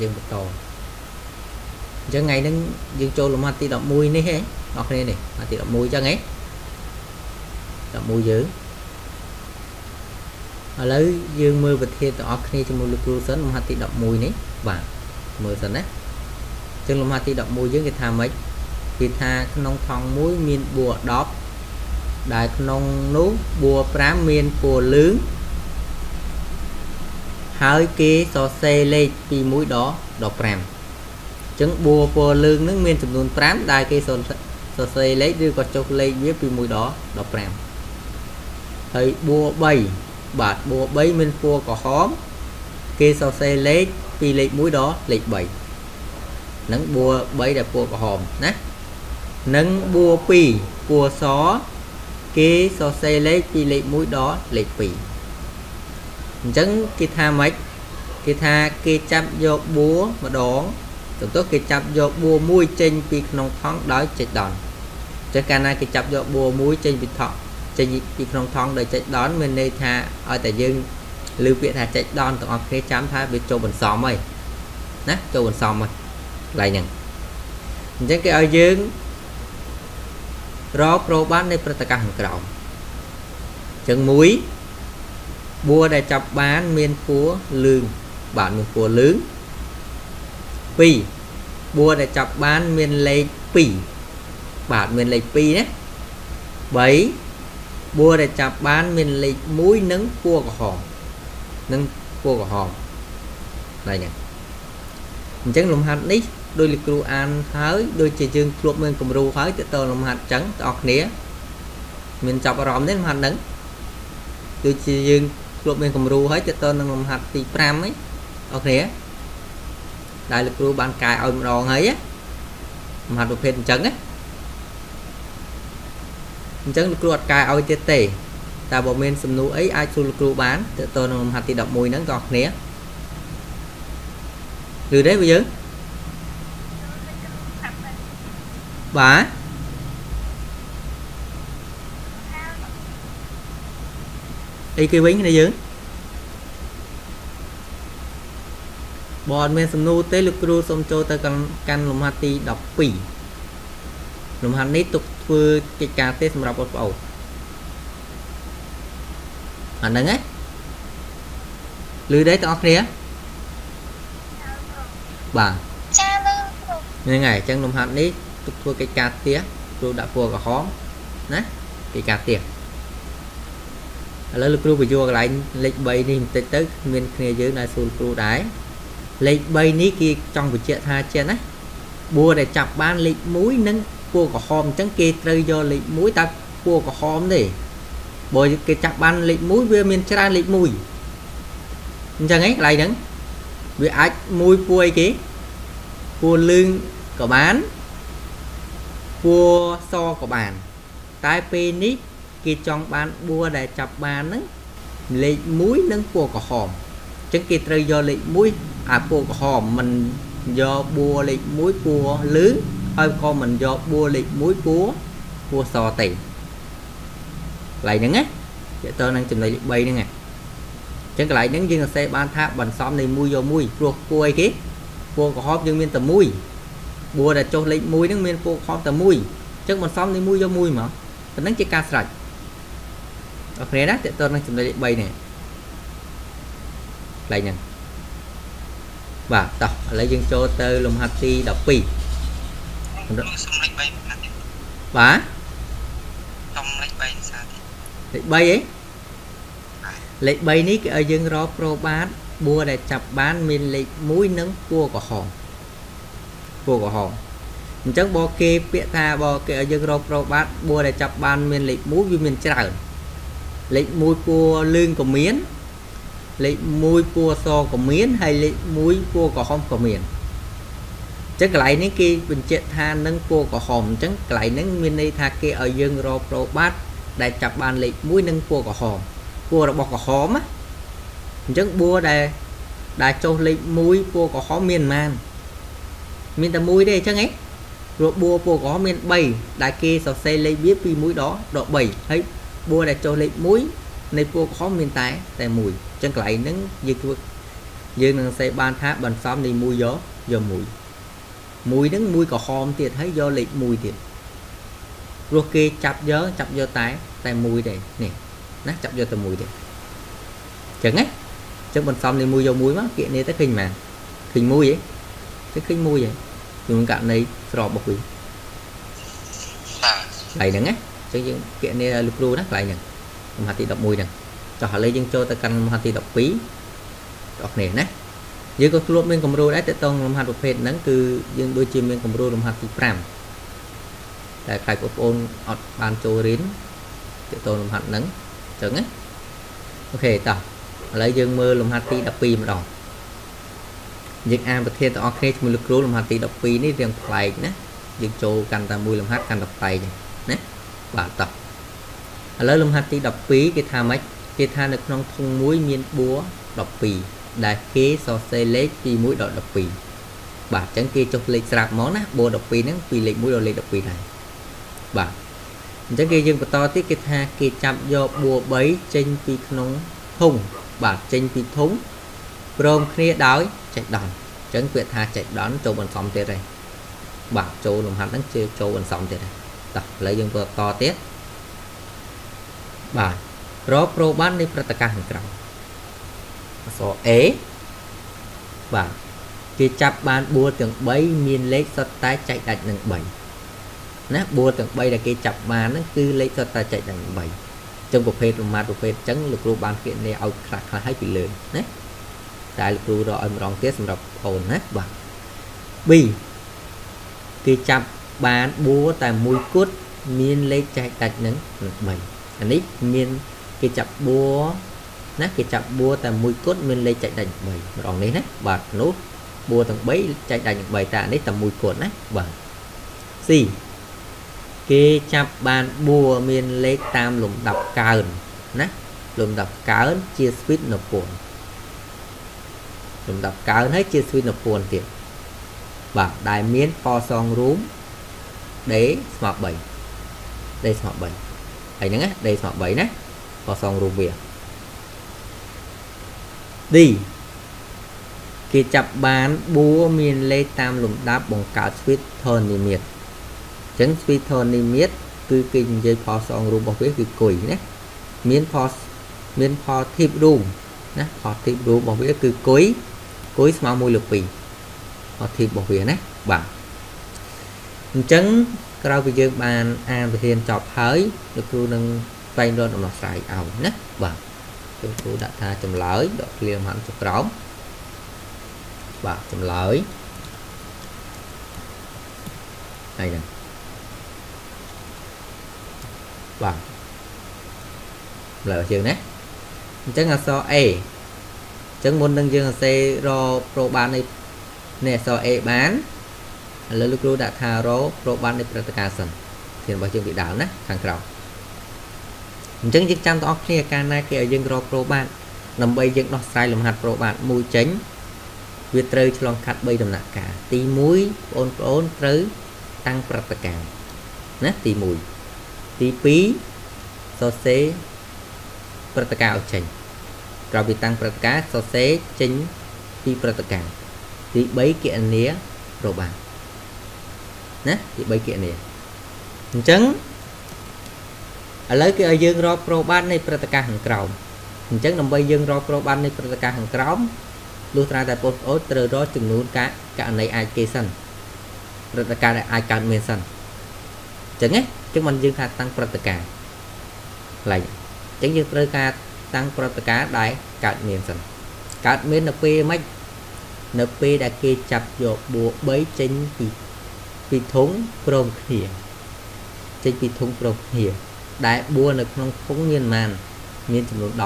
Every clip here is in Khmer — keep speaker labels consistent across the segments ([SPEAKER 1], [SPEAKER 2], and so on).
[SPEAKER 1] យើងបន្តអញ្ចឹងថ្ងៃហ្នឹងយើងចូលលំហាត់ទី11នេះហ៎បងប្អូននេះទី11អញ្ចឹងហ៎11យើងឥឡូវយើងមើលវិធានទាំងអស់គ្នាជាមួយលោកគ្រូសិនលំហាត់ទី11នេះបាទមើលសិនណាចឹងលំហាត់ទី11យើងគេថាម៉េចគេថាក្នុងថង់មួយមានបួរ10ដែលក្នុងនោះបួរ5មានពណ៌លឿង ហើយគេសរសេរលេខពី1ដល់15អញ្ចឹងបួរពណ៌លឿងនឹងមានចំនួន5ដែលគេសរសេរលេខឬក៏ចុះលេខវាពី1ដល់15ហើយបួរ3បាទបួរ3មានពណ៌ក្រហមគេសរសេរលេខពីលេខ1ដល់លេខ3នឹងបួរ3ដែលពណ៌ក្រហមណានិងបួរ2ពណ៌សគេសរសេរលេខពីលេខ1ដល់លេខ2 អញ្ចឹងគេថាម៉េចគេថាគេចាប់យកបួរម្ដងទៅទៅគេចាប់យកបួរមួយចេញពីក្នុងថង់ដោយចេញដន់ចឹងកាលណាគេចាប់យកបួរមួយចេញពីថង់ចេញពីក្នុងថង់ដោយចេញដន់មានន័យថាឲ្យតែយើងឮពាក្យថាចេញដន់ទាំងអស់គ្នាចាំថាវាចូលបន្សំហើយណាចូលបន្សំហើយកន្លែងហ្នឹងអញ្ចឹងគេឲ្យយើងរកប្រូបាននៃព្រឹត្តិការណ៍ខាងក្រោមចឹងមួយ បួរដែលចាប់បានមានពណ៌លឿងបាទមានពណ៌លឿង2បួរដែលចាប់បានមានលេខ2បាទមានលេខ2ណា3បួរដែលចាប់បានមានលេខ1និងពណ៌ក្រហមនិងពណ៌ក្រហមឡើយហ្នឹងអញ្ចឹងលំហាត់នេះដោយលោកគ្រូអានហើយដូចជាយើងធ្លាប់មើលគំរូហើយតើតលំហាត់ចឹងបងប្អូនមានចាប់អារម្មណ៍ទេលំហាត់ហ្នឹងដូចជាយើង ធ្លាប់មានគំរូហើយតើតនឹងលំហាត់ទី5ហ៎អូខេដែលលោកគ្រូបានកែឲ្យម្ដងហើយលំហាត់ប្រភេទអញ្ចឹងណាអញ្ចឹងលោកគ្រូអត់កែឲ្យទៀតទេតែបើមានសំណួរអីអាចសួរលោកគ្រូបានតើតនឹងលំហាត់ទី11ហ្នឹងបងប្អូនឮទេបើយើងបាទ អីគេវិញគ្នាយើងបើអត់មានសំណួរទេលោកគ្រូសូមចូលទៅកាន់លំហាត់ទី12លំហាត់នេះទុកធ្វើកិច្ចការទេសម្រាប់បងប្អូនអាហ្នឹងហ៎ឮទេបងប្អូនគ្នាបាទចាឮហ្នឹងហើយអញ្ចឹងលំហាត់នេះទុកធ្វើកិច្ចការផ្ទះគ្រូដាក់ពណ៌ក្រហមណាកិច្ចការផ្ទះ ឥឡូវលោកគ្រូបញ្យល់កន្លែងលេខ3នេះបន្តិចទៅមានគ្នាយើងដែលសួរគ្រូដែរលេខ3នេះគេចង់បញ្ជាក់ថាចេះណាបួរដែលចាប់បានលេខ1និងពណ៌ក្រហមអញ្ចឹងគេត្រូវយកលេខ1តើពណ៌ក្រហមទេបើគេចាប់បានលេខ1វាមានច្រើនលេខ1អញ្ចឹងឯងកន្លែងហ្នឹងវាអាចមួយពណ៌អីគេពណ៌លឿងក៏បានពណ៌សក៏បានតែពេលនេះ គេចង់បានបួរដែលចាប់បានហ្នឹងលេខ1និងពណ៌ក្រហមអញ្ចឹងគេត្រូវយកលេខ1អាពណ៌ក្រហមមិនយកបួរលេខ1ពណ៌លឿងហើយក៏មិនយកបួរលេខ1ពណ៌ពណ៌សទេកន្លែងហ្នឹងណាតើតើនឹងចំណុចលេខ3ហ្នឹងណាចឹងកន្លែងហ្នឹងយើងសរសេរបានថាបន្សំនៃ1យក1ព្រោះពណ៌អីគេពណ៌ក្រហមយើងមានតែ1បួរដែលចុះលេខ1ហ្នឹងមានពូខំតែ1អញ្ចឹងបន្សំនេះ1យក1មកប៉ុណ្ណឹងជាការស្រេច អូខេណាតើតើនឹងចំណុចលេខ3នេះផ្លែហ្នឹងបាទតោះឥឡូវយើងចូលទៅលំហាត់ទី12សំលេខ3បាទសំលេខ3សាទៀតលេខ3អីលេខ3នេះគេឲ្យយើងរកប្រូបាតបួរដែលចាប់បានមានលេខ1និងពណ៌ក្រហមពណ៌ក្រហមអញ្ចឹងបើគេពាក្យថាបើគេឲ្យយើងរកប្រូបាតបួរដែលចាប់បានមានលេខ1វាមានច្រើន លេខ1ពណ៌លឿងក៏មានលេខ1ពណ៌សក៏មានហើយលេខ1ពណ៌ក្រហមក៏មានអញ្ចឹងកន្លែងនេះគេបញ្ជាក់ថានឹងពណ៌ក្រហមអញ្ចឹងកន្លែងហ្នឹងមានន័យថាគេឲ្យយើងរកប្រូបាតដែលចាប់បានលេខ1និងពណ៌ក្រហមពណ៌របស់ក្រហមណាអញ្ចឹងបួរដែលដែលចុះលេខ1ពណ៌ក្រហមមានប៉ុន្មានមានតែមួយទេអញ្ចឹងហ៎ព្រោះបួរពូក្រហមមាន3ដែលគេសរសេរលេខវាពី1ដល់ដល់3ហើយ បួរដែលចុះលេខ1នៃពូក្រហមមានតែតែ1អញ្ចឹងកន្លែងហ្នឹងយើងធ្វើយើងនឹងសេបានថាបន្សំនេះមួយយកយកមួយមួយហ្នឹងមួយក្រហមទៀតហើយយកលេខ1ទៀតព្រោះគេចាប់យកចាប់យកតែតែមួយទេនេះណាចាប់យកតែមួយទេអញ្ចឹងណាអញ្ចឹងបន្សំនេះមួយយកមួយមកគៀកនេះទៅឃើញម៉ាឃើញមួយហ៎ទៅឃើញមួយហ៎ក្នុងករណីស្របរបស់វាបាទកន្លែងហ្នឹងណា អញ្ចឹងយើងគៀកនេះលោកគ្រូណាកន្លែងហ្នឹងលំហាត់ទី11ហ្នឹងចុះឥឡូវយើងចូលទៅកាន់លំហាត់ទី12បងប្អូនណាយើងក៏ធ្លាប់មានគម្រោងដែរតើតងលំហាត់ប្រភេទហ្នឹងគឺយើងដូចជាមានគម្រោងលំហាត់ទី5តែខ្លាចបងប្អូនអត់បានចូលរៀនតើតងលំហាត់ហ្នឹងអញ្ចឹងណាអូខេតោះឥឡូវយើងមើលលំហាត់ទី12ម្ដងយើងអានប្រធានទាំងអស់គ្នាជាមួយលោកគ្រូលំហាត់ទី12នេះរៀងប្លែកណាយើងចូលកាន់តែមួយលំហាត់កាន់តែប្លែកណា បាទតោះឥឡូវលំហាត់ទី12គេថាម៉េចគេថានៅក្នុងធុងមួយមានបួ12ដែលគេសរសេរលេខពី1ដល់12បាទអញ្ចឹងគេចុះលេខស្រាប់ហ្មងណាបួ12ហ្នឹងពីលេខ1ដល់លេខ12ដែរបាទអញ្ចឹងគេយើងបន្តទៀតគេថាគេចាប់យកបួ3ចេញពីក្នុងធុងបាទចេញពីធុងព្រមគ្នាដោយចេះដន់អញ្ចឹងពាក្យថាចេះដន់ចូលបន្សំទៀតហើយបាទចូលលំហាត់ហ្នឹងជើចូលបន្សំទៀតហើយ តោះឥឡូវយើងបន្តទៀតបាទរកប្រូបាននៃព្រឹត្តិការណ៍ខាងក្រោមអក្សរ A បាទគេចាប់បានបួរទាំង3មានលេខសុទ្ធតែចែកដាច់នឹង3ណាបួរទាំង3ដែលគេចាប់បានហ្នឹងគឺលេខសុទ្ធតែចែកដាច់នឹង3ចឹងប្រភេទរមាត់ប្រភេទចឹងលោកគ្រូបានគណនាឲ្យខ្លះខ្លះឲ្យពីលើណាតែលោកគ្រូរកឲ្យម្ដងទៀតសម្រាប់អូនណាបាទ B គេចាប់ បានបួរតែមួយគត់មានលេខចែកដាច់នឹង3អានេះមានគេចាប់បួរណាគេចាប់បួរតែមួយគត់មានលេខចែកដាច់3ម្ដងនេះណាបាទនោះបួរទាំង3ចែកដាច់នឹង3តែនេះតែមួយគត់ណាបាទ C គេចាប់បានបួរមានលេខតាមលំដាប់កើនណាលំដាប់កើនជាស្វីតនពន្ធលំដាប់កើនហើយជាស្វីតនពន្ធទៀតបាទដែលមានពសងរួម ដេស្មើ3ដេស្មើ3ហើយហ្នឹងណា D ស្មើ3ណាកសងរួមវា D គេចាប់បានបួរមានលេខតាមលំដាប់បង្កើត switch turn limit អញ្ចឹង switch turn limit គឺគេនិយាយផលសងរួមរបស់វាគឺគុយណាមានផលមានផល tip room ណាផល tip room របស់វាគឺគុយគុយស្មើ1លើ2ផល tip របស់វាណាបាទ អញ្ចឹងក្រោយពីយើងបានអានវិធានចប់ហើយលោកគ្រូនឹងស្វែងរកដំណោះស្រាយឲ្យណាបាទលោកគ្រូដាក់ថាចម្លើយដកឃ្លាមហាន់ចុះក្រោមបាទចម្លើយហើយហ្នឹងបាទចម្លើយរបស់យើងណាអញ្ចឹងអក្សរ A អញ្ចឹងមុននឹងយើងសរសេររប្រូបាននៃនៃអក្សរ A បាន ឥឡូវលោកគ្រូដាក់ថារោប្រូបាននៃព្រឹត្តិការណ៍សិនធានរបស់យើងពីដើមណាខាងក្រោមអញ្ចឹងយើងចាំទាំងអស់គ្នាកាលណាគេឲ្យយើងរកប្រូបានដើម្បីយើងដោះស្រាយលំហាត់ប្រូបានមួយចេញវាត្រូវឆ្លងកាត់3ដំណាក់កាលទី1បងប្អូនត្រូវតាំងព្រឹត្តិការណ៍ណាទី1ទី2សរសេរព្រឹត្តិការណ៍ឲ្យចេញក្រោយពីតាំងព្រឹត្តិការណ៍សរសេរចេញពីព្រឹត្តិការណ៍ទី3គណនាប្រូបានណា ទី3គណនាអញ្ចឹងឥឡូវគេឲ្យយើងរកប្រូបាននៃព្រឹត្តិការណ៍ខាងក្រោមអញ្ចឹងដើម្បីយើងរកប្រូបាននៃព្រឹត្តិការណ៍ខាងក្រោមលុះត្រាតែបងប្អូនត្រូវរកចំនួនការករណីអាចគេសិនព្រឹត្តិការណ៍ដែលអាចកើតមានសិនអញ្ចឹងណាអញ្ចឹងមិនយើងថាតាំងព្រឹត្តិការណ៍ខ្លាំងអញ្ចឹងយើងត្រូវការតាំងព្រឹត្តិការណ៍ដែលកើតមានសិនកើតមាននៅពេលម៉េចនៅពេលដែលគេចាប់យកបួ3ចេញពី ពីធុងព្រមគ្នាចេញពីធុងព្រមគ្នាដែលបួរនៅក្នុងធុងមានប៉ុន្មានមានចំនួន10 12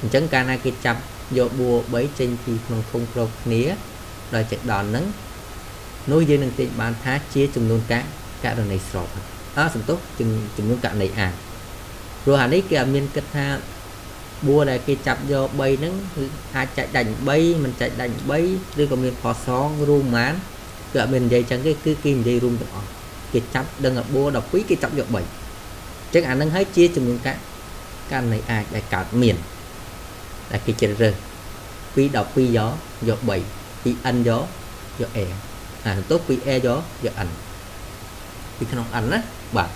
[SPEAKER 1] អញ្ចឹងកាលណាគេចាប់យកបួរ3ចេញពីក្នុងធុងព្រមគ្នាដោយចិត្តដល់ហ្នឹងនោះយើងនឹងទាញបានថាជាចំនួនកាករណីស្របអើសំទោសចំនួនករណីអាព្រោះអានេះគេអត់មានគិតថាបួរដែលគេចាប់យក3ហ្នឹងគឺអាចចាច់ដាច់3មិនចាច់ដាច់3ឬក៏មានផសងរួមប៉ុន្មាន គឺអត់មាននិយាយចឹងទេគឺគេនិយាយរួមទាំងអស់គេចាប់ដឹងអាបួ12គេចាប់យក3អញ្ចឹងអានឹងហើយជាចំនួនកាករណីអាចដែលកើតមានដែលគេជ្រើសរើសពី12យកយក3ពី n យកយក a អាបន្ទុកពី a យកយក n ពីក្នុង n ណាបាទ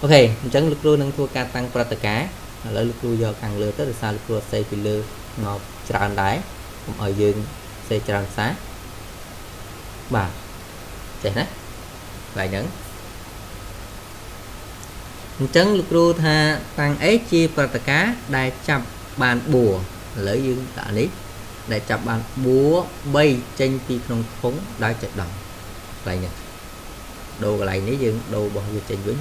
[SPEAKER 1] អូខេអញ្ចឹងលោកគ្រូនឹងធ្វើការតាំងប្រតិការឥឡូវលោកគ្រូយកខាងលើទៅដោយសារលោកគ្រូសេពីលើមកច្រើនដែរកុំឲ្យយើងសេច្រើនផ្សា បាទចេះណាបាទហ្នឹងអញ្ចឹងលោកគ្រូថាតាំង A ជាប្រតិការដែលចាប់បានបួរឥឡូវយើងដាក់នេះដែលចាប់បានបួរ3ចេញពីក្នុងធុងដោយចិត្តដងកន្លែងនេះដូរកន្លែងនេះយើងដូររបស់វាចេញវិញ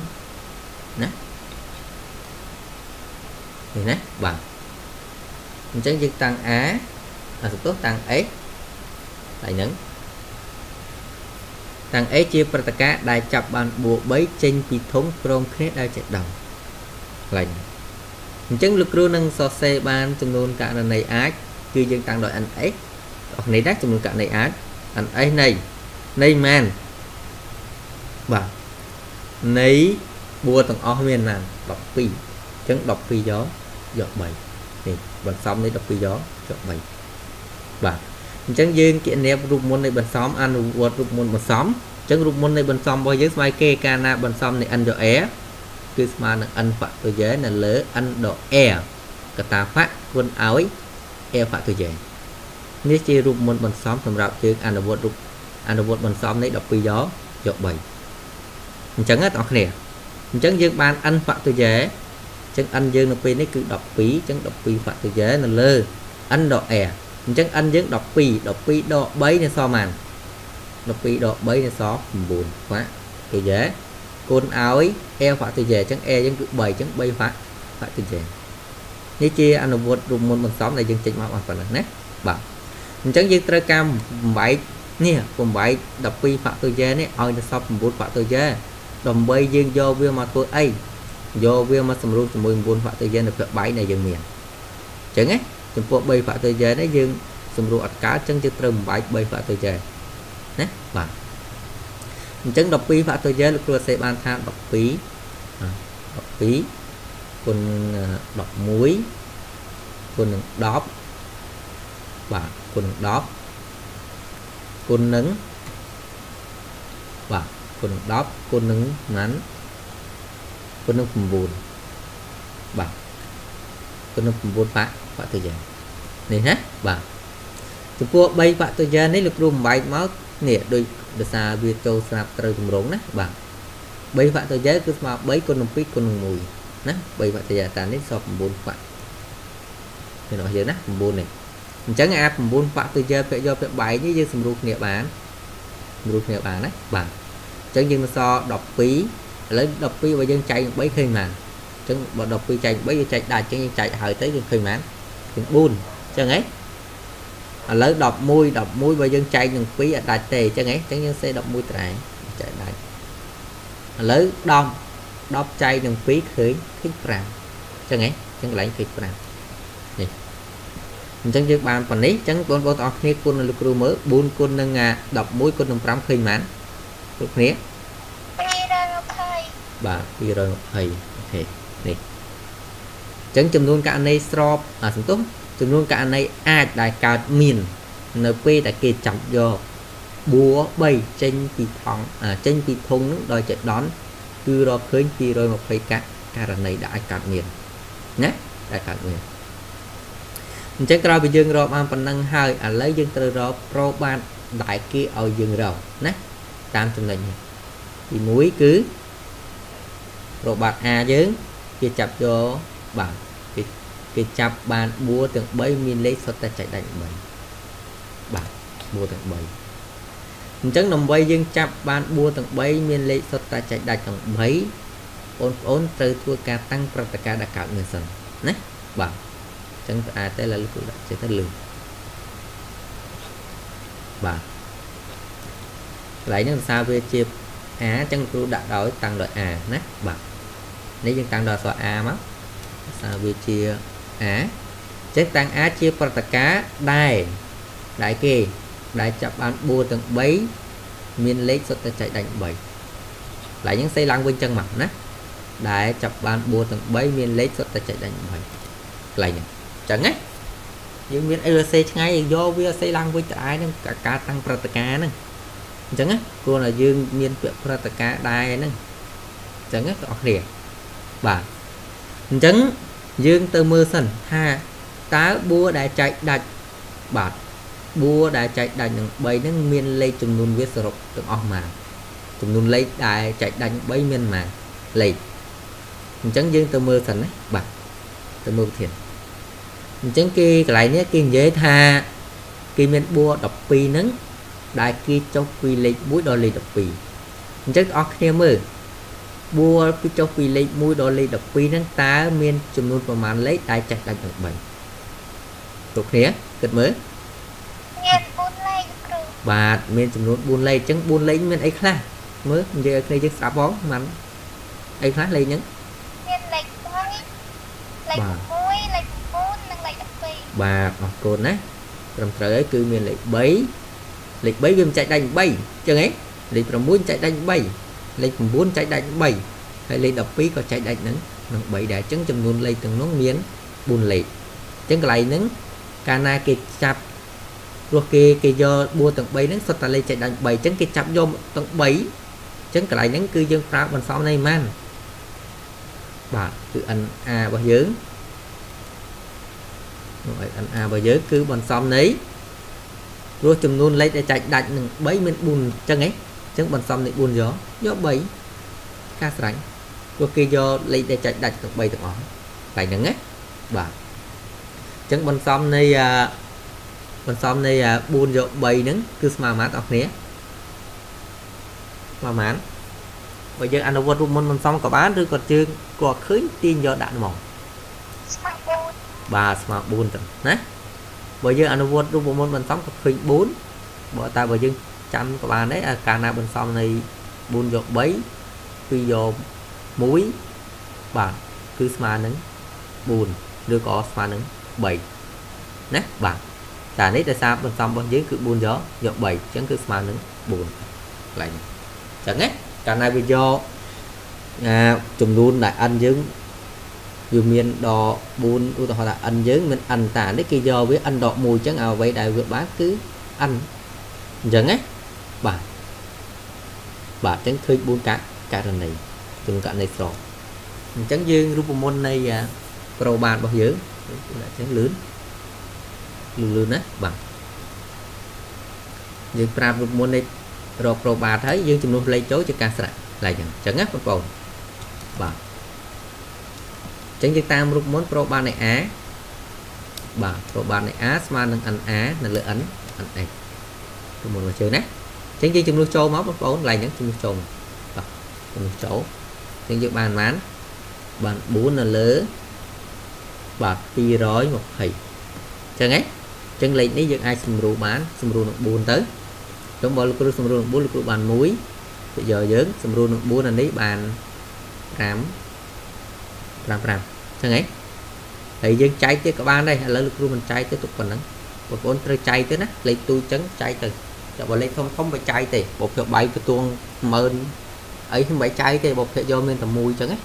[SPEAKER 1] ណានេះណាបាទអញ្ចឹងយើងតាំង A អាសន្ទុះតាំង X ហើយហ្នឹង តាំង A ជាព្រឹត្តិការណ៍ដែលចាប់បានបួរ3ចេញពីធុងព្រមគ្នាដោយចេះដំខ្លាញ់អញ្ចឹងលោកគ្រូនឹងសរសេរបានចំនួនករណីអាចគឺយើងតាំងដោយ nx អស់នេះដែរចំនួនករណីអាច nx នៃនៃមែនបាទនៃបួរទាំងអស់មានណា12អញ្ចឹង12យកយក3នេះបន្សំនេះ12យកយក3បាទ អញ្ចឹងយើងគណនារូបមន្តនៃបន្សំអនុវត្តរូបមន្តបន្សំអញ្ចឹងរូបមន្តនៃបន្សំរបស់យើងស្មើគេកាលណាបន្សំនៃ n យក a គឺស្មើនឹង n ហ្វាក់តូយ៉េនៅលើ n ដក a កតាហ្វាក់គុណឲ្យ a ហ្វាក់តូយ៉េនេះជារូបមន្តបន្សំសម្រាប់យើងអនុវត្តរូបអនុវត្តបន្សំនៃ12យកយក3អញ្ចឹងបងប្អូនគ្នាអញ្ចឹងយើងបាន n ហ្វាក់តូយ៉េអញ្ចឹង n យើងនៅពេលនេះគឺ12អញ្ចឹង12ហ្វាក់តូយ៉េនៅលើ n ដក a អញ្ចឹង n យើង12 12ដក3នេះសប៉ុន្មាន12ដក3នេះស9ហ្វាក់គេយេគុណឲ្យ a ហ្វាក់ទៅយេអញ្ចឹង a យើងគឺ3អញ្ចឹង3ហ្វាក់ហ្វាក់ទៅយេនេះជាអនុវត្តរូបមន្តបន្សំដែលយើងចេញមកបានប៉ុណ្ណឹងណាបាទអញ្ចឹងយើងត្រូវការបំបែកនេះបំបែក12ហ្វាក់ទៅយេនេះឲ្យទៅសព9ហ្វាក់ទៅយេដើម្បីយើងយកវាមកធ្វើអីយកវាមកសម្រួលជាមួយ9ហ្វាក់ទៅយេនៅផ្ទៃបាយដែលយើងមានអញ្ចឹងណា ចំពោះ3 factorial នេះយើងសម្រួលអត់កើតអញ្ចឹងយើងត្រូវបំបែក3 factorial ណាបាទអញ្ចឹង12 factorial លោកគ្រូសេបានថា12 12គុណ11គុណនឹង10បាទគុណនឹង10គុណនឹងបាទគុណនឹង10គុណនឹងប៉ុន្មានគុណនឹង9បាទគុណនឹង9បាក់ បតុយានេះណាបាទចំពោះ3បតុយានេះលោកគ្រូបំបែកមកនេះដូចដោយសារវាចូលស្រាប់ត្រូវទម្រង់ណាបាទ3បតុយាគឺស្មើ3គុណនឹង2គុណនឹង1ណា3បតុយាតានេះសល់9បតុនេះរបស់យើងណា9នេះអញ្ចឹងអា9បតុយាពាក់យកពាក់បែកនេះយើងសម្រួលគ្នាបានសម្រួលគ្នាបានណាបាទអញ្ចឹងយើងនៅសល់12ឥឡូវ12បើយើងចែក3ឃើញបានអញ្ចឹងបើ12ចែក3យើងចែកដាច់អញ្ចឹងយើងចែកហើយទៅយើងឃើញបាន ជាង4អញ្ចឹងហ៎ឥឡូវ11 11បើយើងចែកនឹង2អត់ដាច់ទេអញ្ចឹងហ៎អញ្ចឹងយើងសេ11ត្រែងចែកដាច់ឥឡូវ10 10ចែកនឹង2ឃើញឃើញ5អញ្ចឹងហ៎អញ្ចឹងកន្លែងឃើញ5នេះអញ្ចឹងយើងបានប៉ុណ្នេះអញ្ចឹងបងប្អូនទាំងអស់គ្នាគុណនឹងលោកគ្រូមើល4គុណនឹង11គុណនឹង5ឃើញប៉ុន្មានគ្រប់គ្នា220បាទ220អូខេនេះ ចឹងចំនួនករណីស្របអាសន្ទុះចំនួនករណីអាចដែលកើតមាន នៅពេលដែលគេចាប់យកបួ3ចេញពីថងចេញពីធុងនឹងដោយចេដន់គឺរកឃើញ220កាករណីដែលអាចកើតមានណាដែលកើតមានអញ្ចឹងក្រោយពីយើងរកបានប៉ុណ្ណឹងហើយឥឡូវយើងត្រូវរកប្រូបាតដែលគេឲ្យយើងរកណាតាមចំណុចនេះទី1គឺប្រូបាត A យើងគេចាប់យកបាទ គេគេចាប់បានបួរទាំង3មានលេខសុទ្ធតែចែកដាច់3បាទបួរទាំង3អញ្ចឹងដើម្បីយើងចាប់បានបួរទាំង3មានលេខសុទ្ធតែចែកដាច់ទាំង3បងប្អូនត្រូវធ្វើការតាំងប្រតិការដែលកើតមានសិនណាបាទអញ្ចឹងអាចតែលើគូដាក់ចេះទៅលឺបាទកន្លែងនេះភាសាវាជា A អញ្ចឹងគ្រូដាក់ដោយតាំងដោយ A ណាបាទនេះយើងតាំងដោយអក្សរ A មកសារវាជា A ចេះតាំង A ជាប្រតិការដែលដែលគេដែលចាប់បានបួរទាំង3មានលេខសុទ្ធតែចែកដាច់3ឡើយហ្នឹងសេឡើងវិញចឹងមកណាដែលចាប់បានបួរទាំង3មានលេខសុទ្ធតែចែកដាច់3កន្លែងហ្នឹងចឹងណាយើងមានអីវាសេឆ្ងាយយើងយកវាសេឡើងវិញទៅឯហ្នឹងការតាំងប្រតិការហ្នឹងអញ្ចឹងណាគួរតែយើងមានពាក្យប្រតិការដែរហ្នឹងអញ្ចឹងណាបងប្អូនបាទអញ្ចឹង យើងទៅមើលសិនថាតើបួរដែលចែកដាច់បាទបួរដែលចែកដាច់នឹង3ហ្នឹងមានលេខចំនួនវាសរុបទាំងអស់ប៉ុន្មានចំនួនលេខដែលចែកដាច់3មានប៉ុន្មានលេខអញ្ចឹងយើងទៅមើលសិនណាបាទទៅមើលវិធានអញ្ចឹងគេកន្លែងនេះគេនិយាយថាគេមានបួរ12ហ្នឹងដែលគេចុះពីលេខ1ដល់លេខ12អញ្ចឹងបងប្អូនគ្នាមើល បួរពីចុះពីលេខ1ដល់លេខ12ហ្នឹងតើមានចំនួនប្រមាណលេខដែលចេះដាច់ទាំង3គ្រប់គ្នាគិតមើល
[SPEAKER 2] មាន4លេខគ្រូ
[SPEAKER 1] បាទមានចំនួន4លេខអញ្ចឹង4លេខមានអីខ្លះមើលនិយាយឲ្យគ្នាយើងស្ដាប់ផងមិនអីខ្លះលេខហ្នឹង
[SPEAKER 2] មានលេខ3លេខ1លេខ9និងលេខ12
[SPEAKER 1] បាទអរគុណណាត្រឹមត្រូវហើយគឺមានលេខ3លេខ3វាមិនចែកដាច់3អញ្ចឹងហ៎លេខ6ចែកដាច់3 លេខ9ចែកដាច់3ហើយលេខ12ក៏ចែកដាច់នឹងនឹង3ដែរអញ្ចឹងចំនួនលេខទាំងនោះមាន4លេខអញ្ចឹងកន្លែងហ្នឹងកាលណាគេចាប់ព្រោះគេគេយកបួរទាំង3ហ្នឹងសុទ្ធតែលេខចែកដាច់3អញ្ចឹងគេចាប់យកទាំង3អញ្ចឹងកន្លែងហ្នឹងគឺយើងប្រើបន្សំនៃម៉ានបាទគឺ NA របស់យើងនោះឲ្យ NA របស់យើងគឺបន្សំនៃព្រោះចំនួនលេខដែលចែកដាច់នឹង3មាន4អញ្ចឹងហ៎អញ្ចឹងបន្សំនៃ4យកយក3ការស្រេចព្រោះគេយកលេខដែលចែកដាច់ទាំង3ទាំងអស់តែហ្នឹងណាបាទអញ្ចឹងបន្សំនៃបន្សំនៃ4យក3ហ្នឹងគឺស្មើប៉ុន្មានបងប្អូនស្មើប៉ុន្មានបើយើងអនុវត្តរូបមន្តបន្សំក៏បានឬក៏ជើងគាត់ឃើញទាញយកដាក់ហ្មង
[SPEAKER 2] ស្មើ4
[SPEAKER 1] បាទស្មើ4ទៅណាបើយើងអនុវត្តរូបមន្តបន្សំក៏ឃើញ4បើតែបើយើង ចាំក៏បានដែរកាលណាបន្សំនៃ4យក3 2យក1បាទគឺស្មើនឹង4ឬក៏ស្មើនឹង3ណាបាទតែនេះដោយសារបន្សំរបស់យើងគឺ4យកយក3អញ្ចឹងគឺស្មើនឹង4កន្លែងអញ្ចឹងណាកាលណាវាយកអាចំនួនដែល n យើងវាមានដក4ឧទាហរណ៍ថា n យើងមាន n តានេះគេយកវា n ដក1អញ្ចឹងអ្វីដែលវាបានគឺ n អញ្ចឹងណា បាទបាទអញ្ចឹងឃើញ4កាករណីជំករណីស្របអញ្ចឹងយើងរូបមន្តនៃប្រូបានរបស់យើងអញ្ចឹងលឿនលឿនលឿនណាបាទយើងប្រាប់រូបមន្តនៃរកប្រូបាទហើយយើងចំនួនលេខចូលជាការស្រេចឡើយអញ្ចឹងណាបងប្អូនបាទអញ្ចឹងយើងតាមរូបមន្តប្រូបាទនៃ A បាទប្រូបាទនៃ A ស្មើនឹង NA នៅលើ N NX រូបមន្តមកជើណាអញ្ចឹងយើងចំនួនចូលមកបងប្អូនឡើយហ្នឹងចំនួនចូលបាទចំនួនចូលអញ្ចឹងយើងបានប៉ុន្មានបាន4នៅលើបាទ220អញ្ចឹងហ៎អញ្ចឹងលេខនេះយើងអាចសម្រួលបានសម្រួលនឹង4ទៅចឹងបើលោកគ្រូសម្រួលនឹង4លោកគ្រូបាន1ទៅយកយើងសម្រួលនឹង4អានេះបាន5 5 5ចឹងហ៎ហើយយើងចែកទៀតក៏បានដែរឥឡូវលោកគ្រូមិនចែកទេទុកប៉ុណ្ណឹងបងប្អូនត្រូវចែកទៅណាលេខទូចឹងចែកទៅ តែបើលេខធំធំបើចែកទេបើភ្នាក់បាយផ្ទួងម៉ឺនអីខ្ញុំមិនចែកទេបើភ្នាក់យកមានតែមួយចឹងណា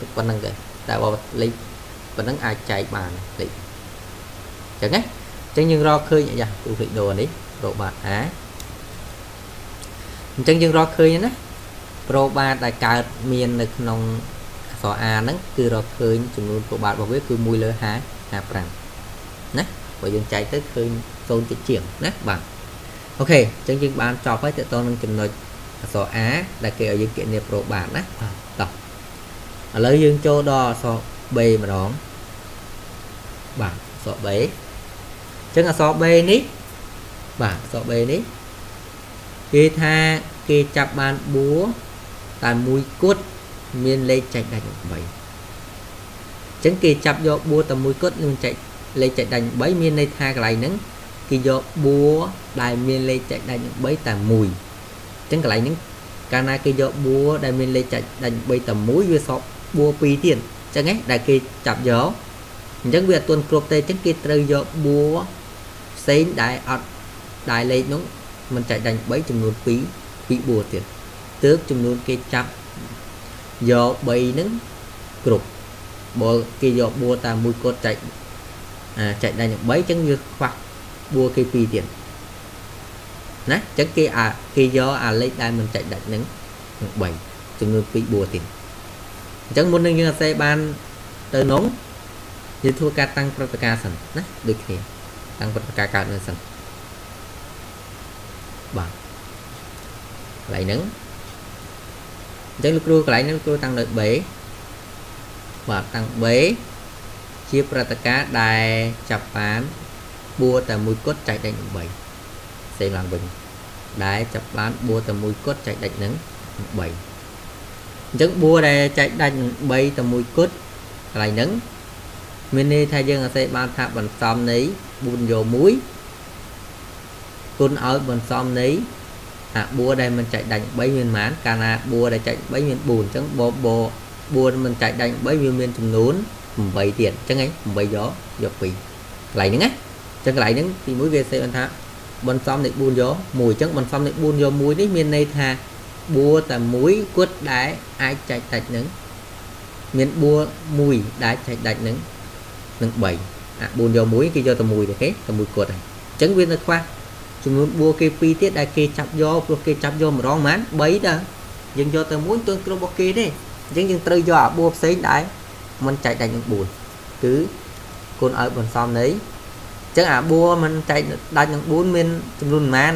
[SPEAKER 1] ទុកប៉ុណ្ណឹងទេតែបើលេខប៉ុណ្ណឹងអាចចែកបានលេខចឹងណាចឹងយើងរកឃើញអាយ៉ាទូភ្លេចដូរនេះរកបាទអាអញ្ចឹងយើងរកឃើញណាប្រូបាទដែលកើតមាននៅក្នុងអក្សរ A ហ្នឹងគឺរកឃើញចំនួនប្រូបាទរបស់វាគឺ1លើ5 55ណាបើយើងចែកទៅឃើញ0តិចជាងណាបាទ អូខេអញ្ចឹងយើងបានចប់ហើយតើតនឹងចំណុចអក្សរ A ដែលគេឲ្យយើងគណនាប្រូបាទណាតោះឥឡូវយើងចូលដល់អក្សរ B ម្ដងបាទអក្សរ B អញ្ចឹងអក្សរ B នេះបាទអក្សរ B នេះគេថាគេចាប់បានបួរតែមួយគត់មានលេខចែកដាច់3អញ្ចឹងគេចាប់យកបួរតែមួយគត់នឹងចែកលេខចែកដាច់3មានន័យថាកន្លែងហ្នឹង គេយកបួរដែលមានលេខចែកដាច់3តែមួយអញ្ចឹងកន្លែងហ្នឹងកាលណាគេយកបួរដែលមានលេខចែកដាច់3តែមួយវាសល់បួរ2ទៀតអញ្ចឹងឯងដែលគេចាប់យកអញ្ចឹងវាអត់ទាន់គ្រប់ទេអញ្ចឹងគេត្រូវយកបួរផ្សេងដែលអត់ដែលលេខនោះមិនចែកដាច់3ចំនួន2ពីបួរទៀតទើបចំនួនគេចាប់យក3ហ្នឹងគ្រប់បើគេយកបួរតាមមួយគត់ចែកចែកដៃនឹង3អញ្ចឹងវាខ្វះ បួគេ2ទៀតណាអញ្ចឹងគេអាគេយកអាលេខដែលមិនចែកដាច់នឹងនឹង3ចំនួន2បួទៀតអញ្ចឹងមុននឹងយើងអសេបានទៅនងយើងធ្វើការតាំងព្រឹត្តិការណ៍សិនណាដូចគ្នាតាំងព្រឹត្តិការណ៍កើតនៅសិនបាទកន្លែងហ្នឹងអញ្ចឹងលោកគ្រូកន្លែងហ្នឹងលោកគ្រូតាំងនៅ B បាទតាំង B ជាព្រឹត្តិការណ៍ដែលចាប់បាន បួតែមួយគត់ចែកដាច់នឹង3ផ្សេងឡើងវិញដែលចាប់បានបួតែមួយគត់ចែកដាច់នឹង3អញ្ចឹងបួដែលចែកដាច់នឹង3តែមួយគត់កន្លែងហ្នឹងមានន័យថាយើងអាចបានថាបន្សំនៃ4យក1គុណឲ្យបន្សំនៃអាបួដែលមិនចែកដាច់3មានប៉ុន្មានកាលណាបួដែលចែក3មាន4អញ្ចឹងបបបួមិនចែកដាច់3វាមានចំនួន8ទៀតអញ្ចឹងឯង8យកយក2កន្លែងហ្នឹងណា អញ្ចឹងកន្លែងហ្នឹងទី1វាសេបានថាបន្សំនៃ4យក1អញ្ចឹងបន្សំនៃ4យក1នេះមានន័យថាបួតែមួយគត់ដែលអាចចែកដាច់នឹងមានបួមួយដែលចែកដាច់នឹងនឹង3អា4យក1គេយកតែមួយទេគេតែមួយគត់ហើយអញ្ចឹងវានៅខ្វះចំនួនបួគេ2ទៀតដែលគេចាប់យកព្រោះគេចាប់យកម្ដងហ្មង3តើយើងយកតែមួយទើគ្រប់របស់គេទេអញ្ចឹងយើងត្រូវយកអាបួផ្សេងដែរមិនចែកដាច់នឹង4គឺគុណឲ្យបន្សំនៃអញ្ចឹងអាបួមិនចែកដាច់នឹង4មានចំនួនប៉ុន្មាន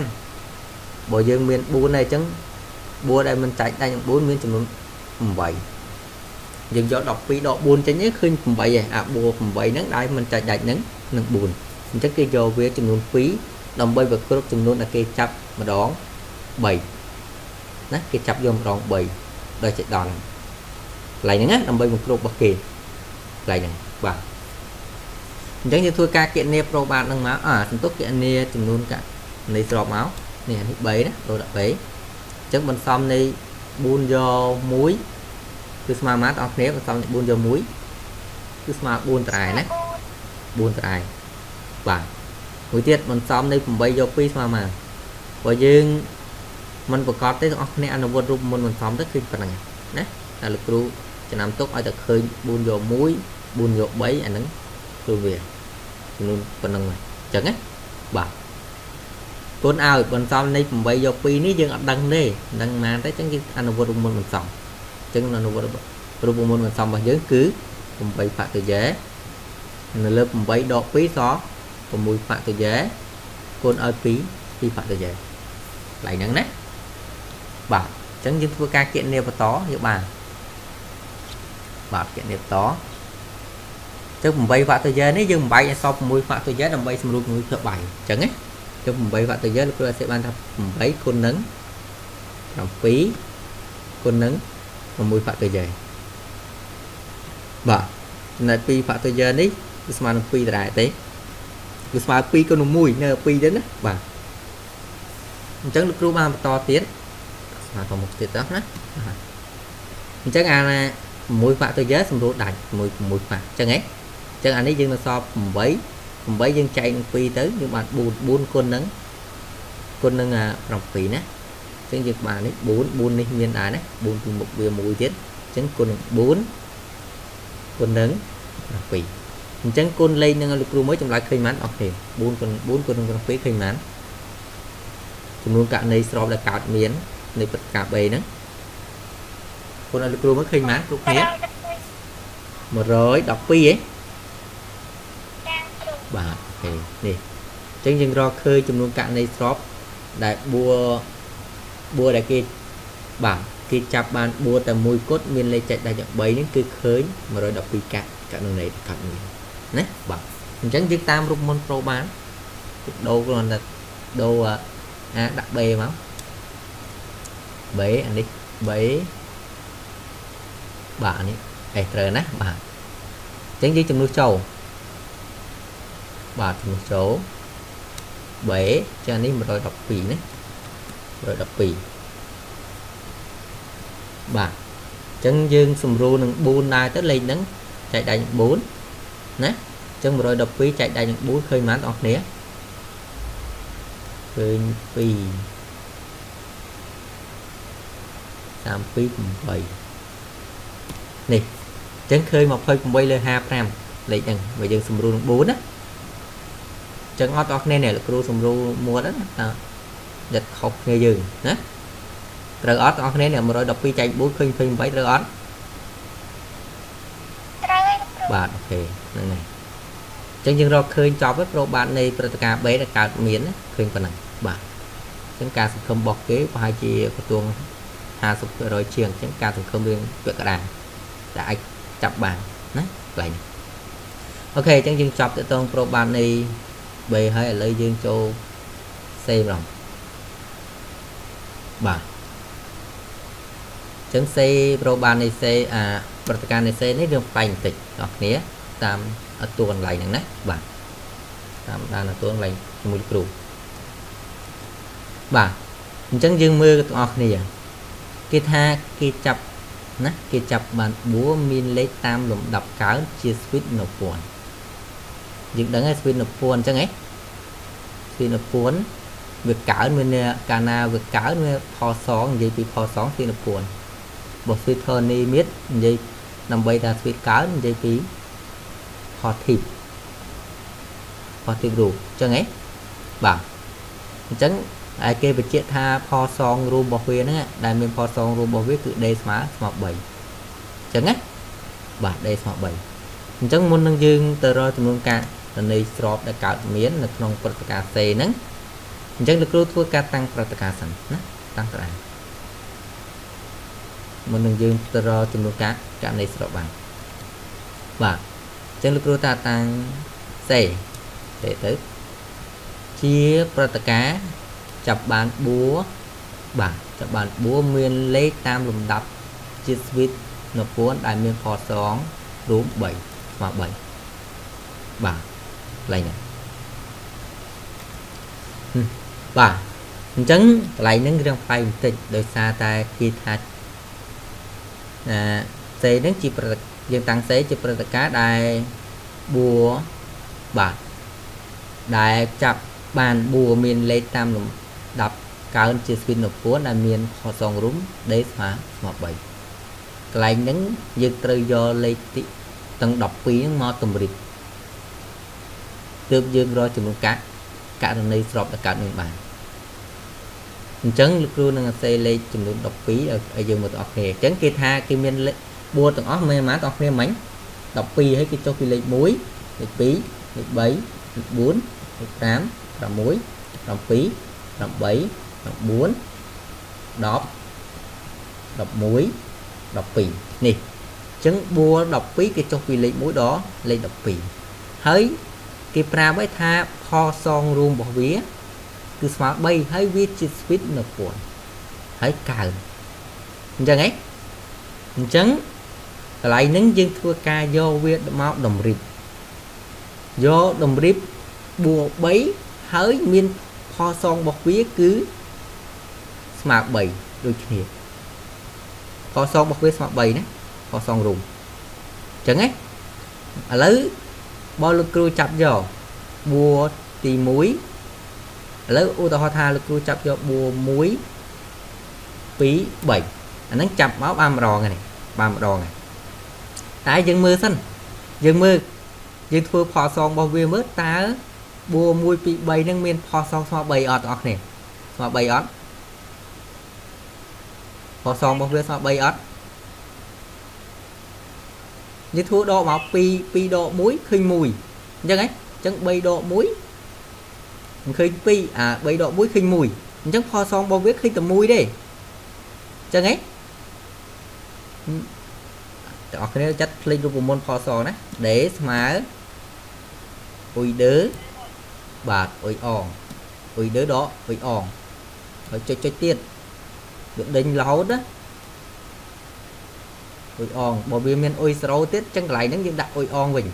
[SPEAKER 1] បើយើងមាន4ហើយអញ្ចឹងបួដែលមិនចែកដាច់នឹង4មានចំនួន8យើងយក12ដក4ចេញឃើញ8ឯអាបួ8ហ្នឹងដែលមិនចែកដាច់នឹងនឹង4អញ្ចឹងគេយកវាចំនួន2ដើម្បីវាគ្រប់ចំនួនដែលគេចាប់ម្ដង3ណាគេចាប់យកម្ដង3ដល់ចេះដល់កន្លែងហ្នឹងណាដើម្បីបង្គ្រប់របស់គេកន្លែងហ្នឹងបាទ អញ្ចឹងយើងធ្វើការគណនាប្រូបាទនឹងមកអាសន្ទុះគណនាចំនួនកនៃស្របមកនេះអានេះ3ណាដូរដាក់3អញ្ចឹងបន្សំនៃ4យក1គឺស្មើម៉ាត់អស់គ្នាបន្សំនៃ4យក1គឺស្មើ4ត្រែណា4ត្រែបាទមួយទៀតបន្សំនៃ8យក2ស្មើម៉ាបើយើងមិនប្រកបទេទាំងអស់គ្នាអនុវត្តរូបមុនបន្សំទៅគឺប៉ុណ្្នឹងណាតែលោកគ្រូចំណាំទុកឲ្យតែឃើញ4យក1 4យក3អាហ្នឹងគឺវា ចំនួនប៉ុណ្្នឹងអញ្ចឹងណាបាទគុណឲ្យបន្សំនៃ8យក2នេះយើងអត់ដឹងទេដឹងប៉ុន្មានទេអញ្ចឹងយើងអនុវត្តរូបមុនបន្សំអញ្ចឹងអនុវត្តរូបមុនបន្សំរបស់យើងគឺ8ផាក់តូយ៉ែនៅលើ8ដក2សល់6ផាក់តូយ៉ែគុណឲ្យ2 2ផាក់តូយ៉ែកន្លែងហ្នឹងណាបាទអញ្ចឹងយើងធ្វើការគណនាបន្តយកបានបាទគណនាបន្ត ចឹង8វ៉ាក់តូយ៉ែនេះយើងបំបែកឲ្យសល់6វ៉ាក់តូយ៉ែដើម្បីសម្រួលជាមួយភាពបាយអញ្ចឹងណាចឹង8វ៉ាក់តូយ៉ែលោកគ្រូអាចបានថា8គុណនឹង7គុណនឹង6វ៉ាក់តូយ៉ែបាទចំណែក2វ៉ាក់តូយ៉ែនេះគឺស្មើនឹង2ដដែលទេគឺស្មើ2គុណនឹង1នៅ2ទៀតណាបាទអញ្ចឹងលោកគ្រូបានបន្តទៀតស្មើទៅមុខទៀតណាអញ្ចឹងអា6វ៉ាក់តូយ៉ែសម្រួលដាច់មួយ6វ៉ាក់អញ្ចឹងហ៎ ចឹងអានេះយើងនៅសល់8 8យើងចែកនឹង2ទៅយើងបាន4 4គុណនឹងគុណនឹង7ណាចឹងយើងបាននេះ4 4នេះមានដែរណា4ពីមុខវា1ទៀតចឹងគុណនឹង4គុណនឹង7អញ្ចឹងគុណលេខនឹងលោកគ្រូមួយចម្លើយឃើញបានអស់គ្នា4គុណ4គុណនឹង7ឃើញបានចំនួនករណីស្របដែលកើតមាននៃព្រឹត្តិការណ៍3ហ្នឹងគុណឲ្យលោកគ្រូមើលឃើញបានគ្រប់គ្នា112ហ៎ បាទអូខេនេះអញ្ចឹងយើងរកឃើញចំនួនករណីស្របដែលបួបួដែលគេបាទគេចាប់បានបួតែមួយគត់មានលេខចែកដាច់3នេះគឺឃើញ112កាក់ករណីកាត់មានណាបាទអញ្ចឹងយើងតាមរូបមន្តប្រូបានដូរគ្រាន់តែដូរអាដាក់ B មក B អានេះ B បាទអានេះអេត្រូវណាបាទអញ្ចឹងយើងចំនួនចូល បាទជំនួសចូលបេចានេះ112ណា112បាទអញ្ចឹងយើងសម្រួលនឹង4ដែរទៅលេខហ្នឹងចែកដៃនឹង4ណាអញ្ចឹង112ចែកដៃនឹង4ឃើញប៉ុន្មានបងប្អូនឃើញ2 328នេះអញ្ចឹងឃើញ28លើ55លេខហ្នឹងបើយើងសម្រួលនឹង4ណា ចឹងអត់អស់គ្នានេះលោកគ្រូសំរូមួតណាយិតខុសគ្នាយើងណាត្រូវអត់អស់គ្នានេះ112ចែក4ឃើញ28ត្រូវអត់
[SPEAKER 2] ត្រូវហើយ
[SPEAKER 1] បាទអូខេហ្នឹងហើយចឹងយើងរកឃើញចប់ហើយប្រូបាតនៃព្រឹត្តិការណ៍ B ដែលកើតមានឃើញប៉ុណ្ណឹងបាទចឹងការសង្ឃឹមរបស់គេប្រហែលជាខ្ទង់50%ជាងចឹងការសង្ឃឹមរឿងពាក្យកដាដែលអាចចាប់បានណាកន្លែងនេះអូខេចឹងយើងចប់ទៅតងប្រូបាតនៃ B ហើយឥឡូវយើងចូល C ម្ដងបាទចឹង C ប្រូបាតនៃ C អាព្រឹត្តិការណ៍នៃ C នេះរឿងផ្លែបន្តិចបងប្អូនគ្នាតាមអត់តួកន្លែងហ្នឹងណាបាទតាមដានអត់តួកន្លែងជាមួយគ្រូបាទអញ្ចឹងយើងមើលទាំងអស់គ្នាគេថាគេចាប់ណាគេចាប់បានបួរមានលេខតាមលំដាប់កើនជាស្វីតនៅពួន យើងដឹងហើយស្វីតនៅពួនអញ្ចឹងហ៎ស្វីតនៅពួនវាកើនមានកាលណាវាកើនវាផសងនិយាយពីផសងស្វីតនៅពួនបើស្វីតធនីមៀតនិយាយដើម្បីថាស្វីតកើននិយាយពី positive positive rule អញ្ចឹងហ៎បាទអញ្ចឹងហើយគេបញ្ជាក់ថាផលសងរួមរបស់វាហ្នឹងដែលមានផលសងរួមរបស់វាគឺ d ស្មើស្មើ3អញ្ចឹងណាបាទ d ស្មើ3អញ្ចឹងមុននឹងយើងទៅរកចំនួនការ ន័យស្របដែលកើតមាននៅក្នុងព្រឹត្តិការណ៍ C ហ្នឹងអញ្ចឹងលោកគ្រូធ្វើការតាំងព្រឹត្តិការណ៍សិនណាតាំងទៅឯងមុននឹងយើងទៅរកចំនួនការករណីស្របបានបាទចឹងលោកគ្រូថាតាំងសេទេទៅជាប្រតិការចាប់បានបួបាទចាប់បានបួមានលេខតាមលំដាប់ជាស្វីតនៅពួនដែលមានផសងរួម3ស្មើ3បាទ កន្លែងនេះបាទអញ្ចឹងកន្លែងហ្នឹងរឿងផ្លៃបន្តិចដោយសារតែគេថាណាសេហ្នឹងជាប្រតិយើងតាំងសេជាព្រឹត្តិការណ៍ដែលបួបាទដែលចាប់បានបួមានលេខតាមលំដាប់កើនជាស្វិនពួនដែលមានខសងរុំដេស្មើស្មើ3កន្លែងហ្នឹងយើងត្រូវយកលេខទីទាំង12ហ្នឹងមកតម្រិត ទើបយើងរកចំនួនកាក់ករណីស្របទៅកើតនឹងបានអញ្ចឹងលោកគ្រូនឹងអាសេលេខចំនួន12ឲ្យយើងមើលទាំងអស់គ្នាអញ្ចឹងគេថាគេមានបួរទាំងអស់មានប៉ុន្មានទាំងអស់គ្នាមិញ12ហើយគេចុះពីលេខ1លេខ2លេខ3លេខ4លេខ5 6 7 8 9 10 11 12នេះអញ្ចឹងបួរ12គេចុះពីលេខ1ដល់លេខ12ហើយ គេប្រាប់ឲ្យថាផលសងរួមរបស់វា គឺស្មើ3ហើយវាជា speed នៅពួនហើយកើនអញ្ចឹងហ៎អញ្ចឹងកន្លែងហ្នឹងយើងធ្វើការយកវាមកតម្រិបយកតម្រិបបួ3ហើយមានផលសងរបស់វាគឺស្មើ3ដូចគ្នាផលសងរបស់វាស្មើ3ណាផលសងរួមអញ្ចឹងណាឥឡូវ បើលោកគ្រូចាប់យកបួទី1ឥឡូវឧទាហរណ៍ថាលោកគ្រូចាប់យកបួ1 2 3អាហ្នឹងចាប់មកបានម្ដងហ្នឹងបានម្ដងហ្នឹងតែយើងមើលសិនយើងមើលយើងធ្វើផលសងរបស់វាមើលតើបួ1 2 3ហ្នឹងមានផលសងស្មើ3អត់បងប្អូនស្មើ3អត់ផលសងរបស់វាស្មើ3អត់ និយាយធ្វើដកមក2 2ដក1ឃើញ1អញ្ចឹងហ៎អញ្ចឹង3ដក1មិនឃើញ2អា3ដក1ឃើញ1អញ្ចឹងផលសងរបស់វាឃើញតែ1ទេអញ្ចឹងហ៎ទាំងអស់គ្នាចាត់ភ្លេចរូបមន្តផសណាដេស្មើអ៊ុយដឺបាទអ៊ុយអងអ៊ុយដឺដកអ៊ុយអងហើយចុចចុចទៀតវាដេញរហូតណា អ៊ុយអងបើវាមានអ៊ុយសេរ៉ូទៀតចឹងកន្លែងហ្នឹងយើងដាក់អ៊ុយអងវិញ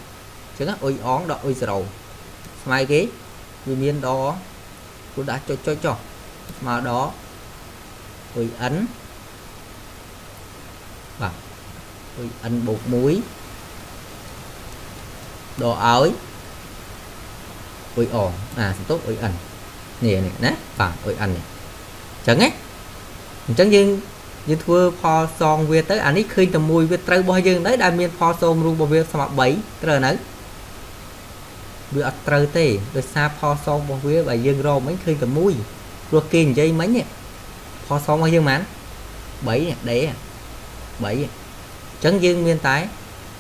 [SPEAKER 1] ចឹងអ៊ុយអងដកអ៊ុយសេរ៉ូស្មើគេវាមានដគូដាក់ចុចចុចចុះស្មើដអ៊ុយ n បាទដូច n បូក1ដកឲ្យអុយអអាសន្ទុះអុយ n នេះនេះណាបាទអុយ n នេះអញ្ចឹងណាអញ្ចឹងយើង យើងធ្វើផលសងវាទៅអានេះឃើញតែមួយវាត្រូវរបស់យើងទៅដែលមានផលសងរូបរបស់វាស្មើ3ត្រូវនៅវាអត់ត្រូវទេដោយសារផលសងរបស់វាបើយើងរកមិញឃើញតែមួយព្រោះគេនិយាយមិញផលសងរបស់យើងហ្មង3ដេ3អញ្ចឹងយើងមានតែ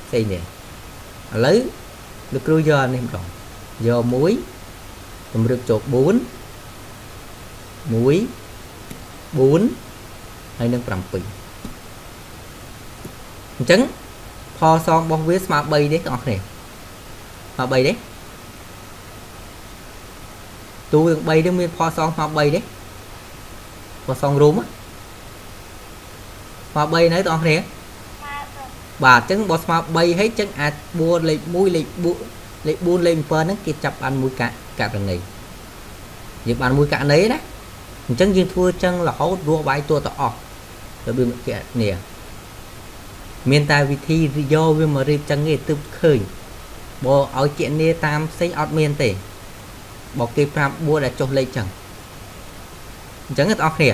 [SPEAKER 1] ផ្សេងនេះឥឡូវលោកគ្រូយកនេះម្ដងយក1តម្រឹបចូល4 1 4 ហើយនឹង7អញ្ចឹងផលសងរបស់វាស្មើ3ទេបងប្អូនស្មើ3ទេទូទាំង3នេះមានផលសងស្មើ3ទេផលសងរួមស្មើ3នៅបងប្អូនបាទអញ្ចឹងបើស្មើ3ហើយអញ្ចឹងអាច4លេខ1លេខ4លេខ4លេខ7ហ្នឹងគេចាប់បានមួយករណីយើងបានមួយករណីណាអញ្ចឹងយើងធ្វើអញ្ចឹងរហូតរស់បាយតួទៅអស់ របៀបគណនាមានតែវិធីយកវាមករៀបចឹងទេទើបឃើញបើឲ្យគណនាតាមផ្សេងអត់មានទេបើគេប្រាប់បួដែលចុះលេខចឹងអញ្ចឹងបងប្អូនគ្នា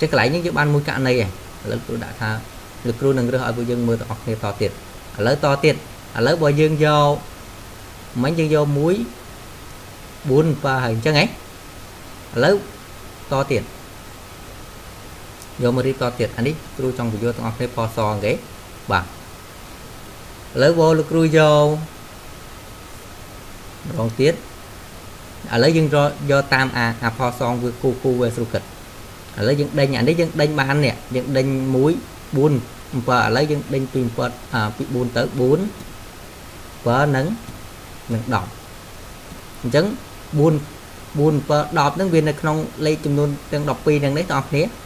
[SPEAKER 1] ចឹងកន្លែងនេះយើងបានមួយករណីឯងឥឡូវគ្រូដាក់ថាលោកគ្រូនឹងរើសឲ្យពួកយើងមើលបងប្អូនគ្នាតទៀតឥឡូវតទៀតឥឡូវបើយើងយកមិញយើងយក1 4 7ហើយអញ្ចឹងហ៎ឥឡូវតទៀត យកមករៀបតទៀតអានេះគ្រូចង់បញ្យល់ទាំងអស់គ្នាផសគេបាទឥឡូវបើលោកគ្រូយកម្ដងទៀតឥឡូវយើងយកតាមអាអាផសងវាគូគូវាស្រួលគិតឥឡូវយើងដេញអានេះយើងដេញបាននេះយើងដេញ1 4 7ឥឡូវយើងដេញពី7អាពី4ទៅ4 7នឹងនឹង10អញ្ចឹង4 4 7 10ហ្នឹងវានៅក្នុងលេខចំនួនទាំង12ហ្នឹងនេះបងប្អូន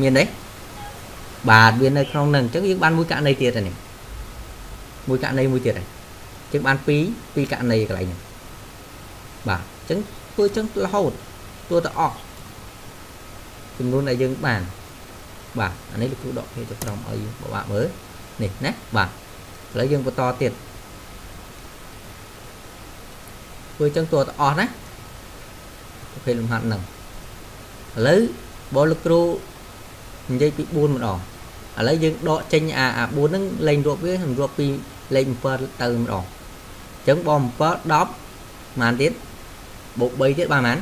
[SPEAKER 1] មានទេបាទវានៅក្នុងហ្នឹងអញ្ចឹងយើងបានមួយករណីទៀតហើយនេះមួយករណីមួយទៀតហើយអញ្ចឹងបាន2ពីរករណីកន្លែងហ្នឹងបាទអញ្ចឹងធ្វើអញ្ចឹងរហូតធ្វើទៅអស់ចំនួនដែលយើងបានបាទអានេះលោកគ្រូដកគេទៅក្រោមឲ្យបបាក់មើលនេះណាបាទឥឡូវយើងបន្តទៀតធ្វើអញ្ចឹងតួទៅអស់ណាប្រភេទលំហាត់ហ្នឹងឥឡូវបើលោកគ្រូ និយាយពី4ម្ដងឥឡូវយើងដកចេញអាអា4ហ្នឹងលេងរាប់វាសម្រាប់ពីលេខ7ទៅម្ដងអញ្ចឹងបង7 10ប៉ុន្មានទៀតបូក3ទៀតបានប៉ុន្មាន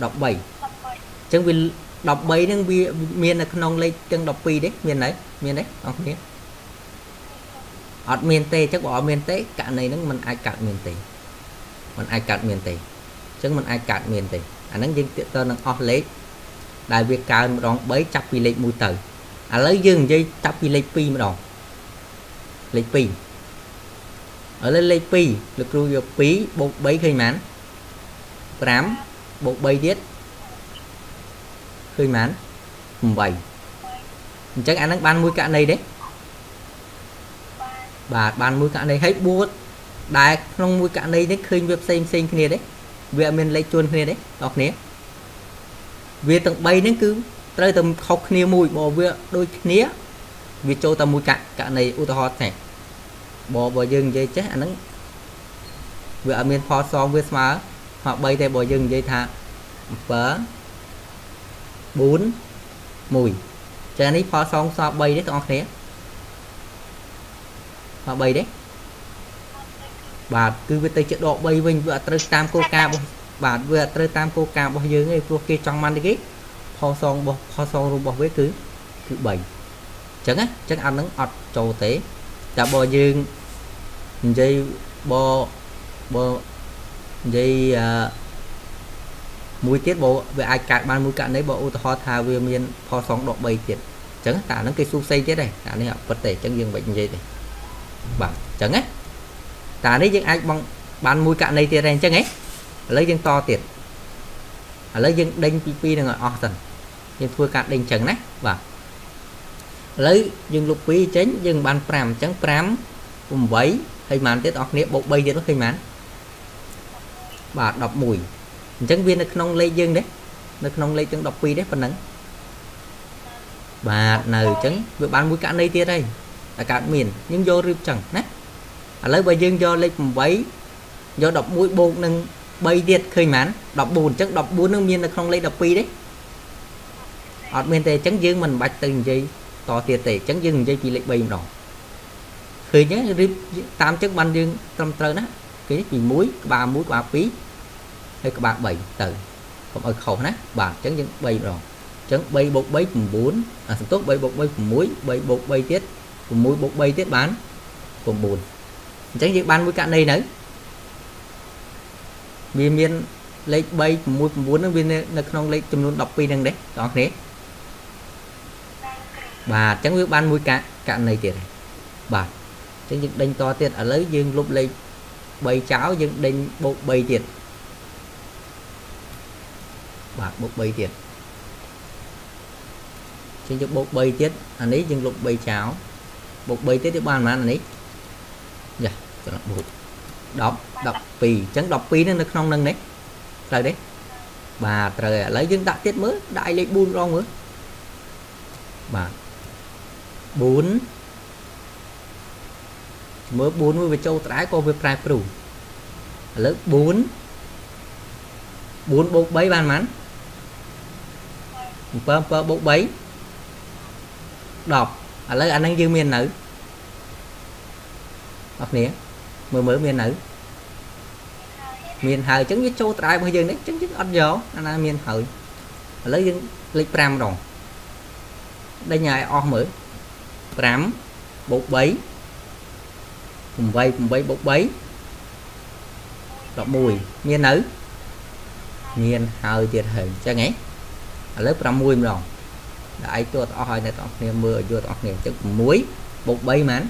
[SPEAKER 1] 13អញ្ចឹงវា13ហ្នឹងវាមាននៅក្នុងលេខទាំង12ទេមានទេមានទេអរគ្នាអត់មានទេអញ្ចឹងបើអត់មានទេករណីហ្នឹងมันអាចកើតមានទេมันអាចកើតមានទេអញ្ចឹងมันអាចកើតមានទេអាហ្នឹងយើងទាក់ទងនឹងអស់លេខ ដែលវាកើនម្ដង3ចាប់ពីលេខ1ទៅឥឡូវយើងនិយាយចាប់ពីលេខ2ម្ដងលេខ2ឥឡូវលេខ2លោកគ្រូយក2បូក3ឃើញប៉ុន្មាន5បូក3ទៀតឃើញប៉ុន្មាន8អញ្ចឹងអាហ្នឹងបានមួយករណីទេបាទបានមួយករណីហើយបួតដែលក្នុងមួយករណីនេះឃើញវាផ្សេងផ្សេងគ្នាទេវាអត់មានលេខជួនគ្នាទេបងប្អូន វាទាំង3ហ្នឹងគឺត្រូវតែខុសគ្នាមួយបើវាដូចគ្នាវាចូលតែមួយកករណីឧទាហរណ៍ទេបើបើយើងនិយាយចេះអាហ្នឹងវាអត់មានផលសងវាស្មើមក3ទេបើយើងនិយាយថា7 4 1ចានេះផលសងស្មើ3ទេបងប្អូនគ្នាមក3ទេបាទគឺវាទៅជាដក3វិញវាអត់ត្រូវតាមគោលការណ៍របស់ បាទវាអត់ត្រូវតាមគោលការណ៍របស់យើងទេព្រោះគេចង់បានទេគេផលសងរបស់ផលសងរបស់វាគឺគឺ3អញ្ចឹងណាអញ្ចឹងអានឹងអត់ចូលទេតែបើយើងនិយាយបើបើនិយាយអឺមួយទៀតបើវាអាចកើតបានមួយករណីបើឧទាហរណ៍ថាវាមានផលសងដក3ទៀតអញ្ចឹងតែអានឹងគេសួរផ្សេងទៀតដែរអានេះអត់ពិតទេអញ្ចឹងយើងមិននិយាយទេបាទអញ្ចឹងណាតែនេះយើងអាចបងបានមួយករណីទៀតដែរអញ្ចឹងហ៎ ឥឡូវយើងតទៀតឥឡូវយើងដេញពី2នឹងឲ្យអស់សិនយើងធ្វើការដេញអញ្ចឹងណាបាទឥឡូវយើងលុប2ចេញយើងបាន5អញ្ចឹង5 8ហើយប៉ុន្មានទៀតអស់គ្នាបូក3ទៀតឃើញប៉ុន្មានបាទ11អញ្ចឹងវានៅក្នុងលេខយើងទេនៅក្នុងលេខទាំង12ទេប៉ុណ្ណឹងបាទនៅអញ្ចឹងវាបានមួយករណីទៀតហើយតែកើតមានយើងយករៀបចឹងណាឥឡូវបើយើងយកលេខ8យក11បូកនឹង 3ទៀតឃើញបាន14អញ្ចឹង14នឹងមាននៅក្នុងលេខ12ទេអត់មានទេអញ្ចឹងយើងមិនបាច់ទៅនិយាយតទៀតទេអញ្ចឹងយើងនិយាយពីលេខ3ម្ដងឃើញទេរៀបតាមចឹងបានយើងត្រឹមត្រូវណាគេពី1ក្បាល1ក្បាល2ហើយក្បាល3ទៅកុំឲ្យខុសណាបាទអញ្ចឹងយើង3ម្ដងអញ្ចឹង3 + 3 9អាសន្ទុះ3 + 3 6 3 + 3ទៀត6 + 3ទៀតបាន9អញ្ចឹងយើងបានមួយករណីនៅ វាមានលេខ3 6 9នឹងវានៅក្នុងលេខចំនួន12នឹងដែរបងប្អូនបាទអញ្ចឹងវាបានមួយករណីទៀតបាទអញ្ចឹងយើងដេញតទៀតឥឡូវយើងលុបលេខ3ចោលយើងដេញបូក3ទៀតបាទបូក3ទៀតចឹងយើងបូក3ទៀតអានេះយើងលុប3ចោលបូក3ទៀតទៅបានប៉ុន្មានអានេះយ៉ាចំណុចបូក10 12អញ្ចឹង12នឹងនៅក្នុងនឹងនេះត្រូវទេបាទត្រូវហើយឥឡូវយើងដាក់ទៀតមើលដាក់ឲ្យលេខ4ម្ដងមើលបាទ4មើល4មួយវាចូលត្រែក៏វាប្រែប្រូឥឡូវ4 4បូក3បានប៉ុន្មាន7 7បូក3 10ឥឡូវអាហ្នឹងយើងមាននៅអរគ្នាមើលមើលមាននៅ1 មានហើយអញ្ចឹងវាចូលត្រដៅរបស់យើងនេះអញ្ចឹងយើងអត់យកអាណាមានហើយឥឡូវយើងលេខ5ម្ដងដេញឲ្យអស់មើល5បូក3 8 8បូក3 11មាននៅមានហើយទៀតហើយអញ្ចឹងហ៎ឥឡូវ6ម្ដងដាក់ឯងទួតអស់ហើយអ្នកទាំងអស់គ្នាមើលឲ្យយល់ទាំងអស់គ្នាអញ្ចឹង6បូក3ហ្មង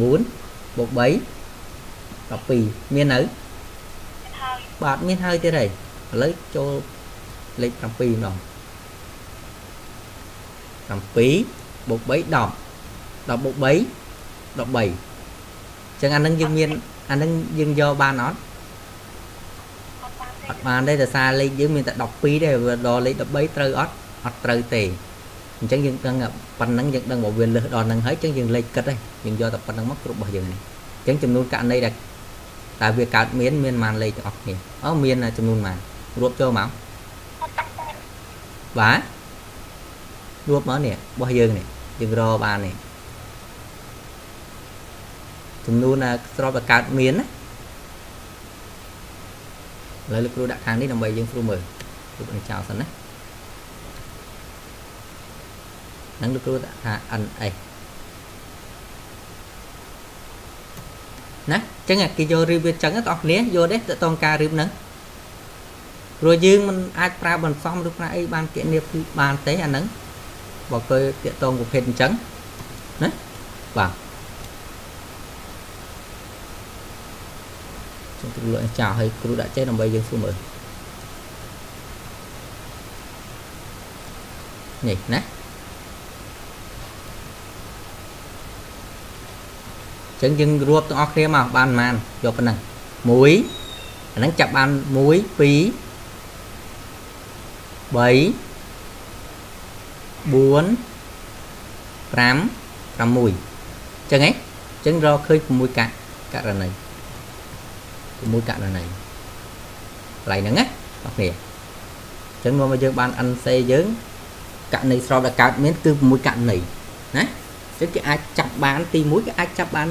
[SPEAKER 1] 9បូក3 12មាននៅ1 បាទមានហើយទៀតហើយឥឡូវចូលលេខ7ម្ដង7បូក3 10 10បូក3 13អញ្ចឹងអានឹងយើងមានអានឹងយើងយកបានអត់អត់បានទេដោយសារលេខយើងមានតែ12ទេដល់លេខ13ត្រូវអត់អត់ត្រូវទេអញ្ចឹងយើងដឹងប៉ុណ្ណឹងយើងដឹងថាវាលើសដល់ហ្នឹងហើយអញ្ចឹងយើងលេខគិតហើយយើងយកតែប៉ុណ្្នឹងមកគ្រប់របស់យើងនេះអញ្ចឹងចំនួនករណីដែល តើវាកើតមានមានប៉ុន្មានលេខទាំងអស់គ្នាអូមានចំនួនប៉ុន្មានរួបចូលមកបាទរួបមកនេះរបស់យើងនេះយើងរកបាននេះចំនួនស្របឲ្យកើតមានណាឥឡូវលោកគ្រូដាក់ខាងនេះដើម្បីយើងគ្រូមើលគ្រូនឹងចោលសិនណានឹងលោកគ្រូដាក់ថា NS ណាអញ្ចឹងគេយករៀបវាអញ្ចឹងបងប្អូនយកទេតកតងការរៀបហ្នឹងព្រោះយើងមិនអាចប្រើបន្សំឬប្រើអីបានគណនាពីបានទេអាហ្នឹងបើគេតកតងប្រភេទអញ្ចឹងណាបាទខ្ញុំទៅលក់ចោលឲ្យគ្រូដាក់ចេះដើម្បីយើងសួរមើលនេះណា ចឹងយើងរាប់ទាំងអស់គ្នាមកបានប៉ុន្មានយកប៉ុណ្ណឹង1អាហ្នឹងចាប់បាន1 2 3 4 5 6អញ្ចឹងហ៎អញ្ចឹងរកឃើញ6កាក់ករណី6ករណីកន្លែងហ្នឹងណាបងប្អូនអញ្ចឹងនាំឲ្យយើងបាន NC យើងករណីស្របដែលកើតមានគឺ6ករណីណាអញ្ចឹងគេអាចចាប់បានទី1គេអាចចាប់បាន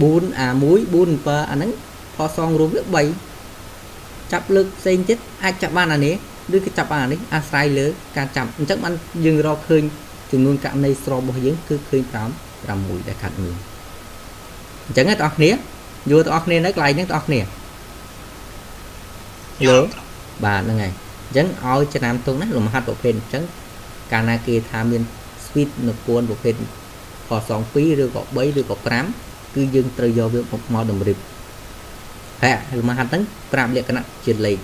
[SPEAKER 1] 4អា1 4 7អាហ្នឹងផសងរួមវា3ចាប់លើកផ្សេងទៀតអាចចាប់បានអានេះឬគេចាប់បានអានេះអាស្រ័យលើការចាប់អញ្ចឹងបានយើងរកឃើញចំនួនករណីស្របរបស់យើងគឺឃើញ5 6ដែលកាត់មានអញ្ចឹងបងប្អូនគ្នាយល់បងប្អូនគ្នានៅកន្លែងហ្នឹងបងប្អូនគ្នាយល់បាទហ្នឹងហើយអញ្ចឹងឲ្យចំណាំទុកណាលំហាត់ប្រភេទអញ្ចឹងកាលណាគេថាមាន speed នៅពួនប្រភេទខ2ឬក៏3ឬក៏5 គឺយើងត្រូវយកវាមកមកតម្រិបហើយលំហាត់ហ្នឹងប្រាប់លក្ខណៈជាលេខ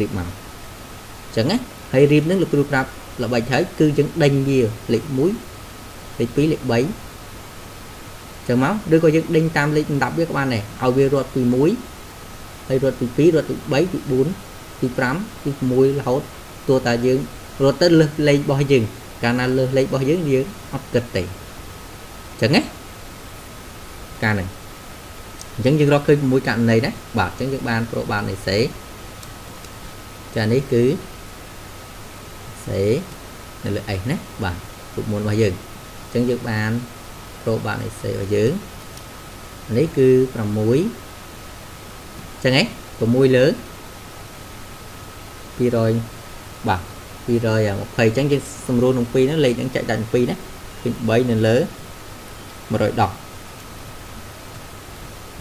[SPEAKER 1] រៀបមកអញ្ចឹងណាហើយរៀបហ្នឹងលោកគ្រូប្រាប់ល្បិចហើយគឺយើងដេញវាលេខ1លេខ2លេខ3ចឹងមកឬក៏យើងដេញតាមលេខលំដាប់វាក៏បានដែរឲ្យវារត់ពី1ហើយរត់ពី2រត់ពី3ពី4ពី5ពី6រហូតទោះតែយើងរត់ទៅលើសលេខរបស់យើងកាលណាលើសលេខរបស់យើងយើងអត់គិតទេចឹងណា កាលហ្នឹងអញ្ចឹងយើងរកឃើញ6ករណីណាបាទអញ្ចឹងយើងបានប្រូបាននៃសេចានេះគឺសេនៅលើ x ណាបាទរូបមន្តរបស់យើងអញ្ចឹងយើងបានប្រូបាននៃសេរបស់យើងនេះគឺ6ចឹងហ៎6លើ200បាទ220អញ្ចឹងយើងសម្រួលនឹង2ហ្នឹងលេខហ្នឹងចែកដាក់នឹង2ណាពី3នៅលើ110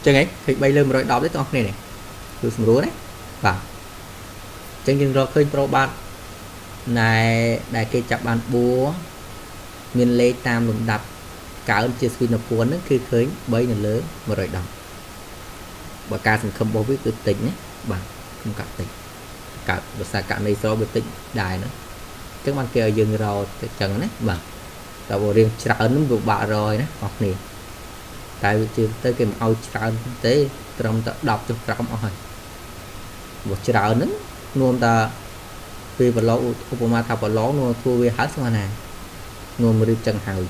[SPEAKER 1] ចឹងហ៎ឃើញ3លើ110ទេបងប្អូនគ្នានេះគឺសម្រួលណាបាទចឹងយើងរកឃើញប្រូបាតណែដែលគេចាប់បានបួមានលេខតាមលំដាប់កើនជាស្វីនពួនហ្នឹងគឺឃើញ3នៅលើ110បើការសង្ឃឹមរបស់វាគឺតិចណាបាទខ្ញុំកាត់តិចកើតភាសាករណីស្រោវាតិចដែរហ្នឹងអញ្ចឹងបានគេឲ្យយើងរកទៅចឹងណាបាទតែបើរៀងច្រើនហ្នឹងវាបាក់រយណាបងប្អូន តែវាជាទៅគេមិនឲ្យច្រើនទេត្រឹមតែ10ចុះក្រោមអស់ហើយបើច្រើនហ្នឹងនួមតាពេលប្រឡងឧបមាថាប្រឡងនួមធ្វើវាហើយស្មើណានួមរៀបចឹងហើយ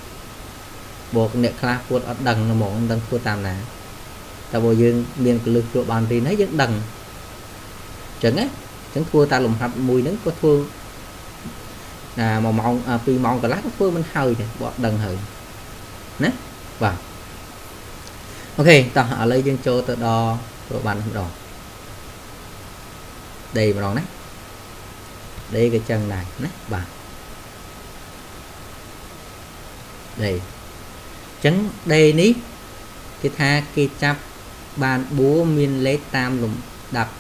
[SPEAKER 1] បើអ្នកខ្លះពួតអត់ដឹងហ្មងមិនដឹងធ្វើតាមណាតែបើយើងមានកលឹះធ្វើបានរៀនហើយយើងដឹងអញ្ចឹងណាអញ្ចឹងធ្វើតែលំហាត់មួយហ្នឹងក៏ធ្វើណា1ម៉ោង2ម៉ោងកន្លះក៏ធ្វើមិនហើយទេបើអត់ដឹងហើយណាបាទ អូខេតោះឥឡូវយើងចូលទៅដល់ធ្វើបានម្ដងដេម្ដងណាដេក៏ចឹងដែរណាបាទដេចឹងដេនេះគេថាគេចាប់បានបួមានលេខតាមលំដាប់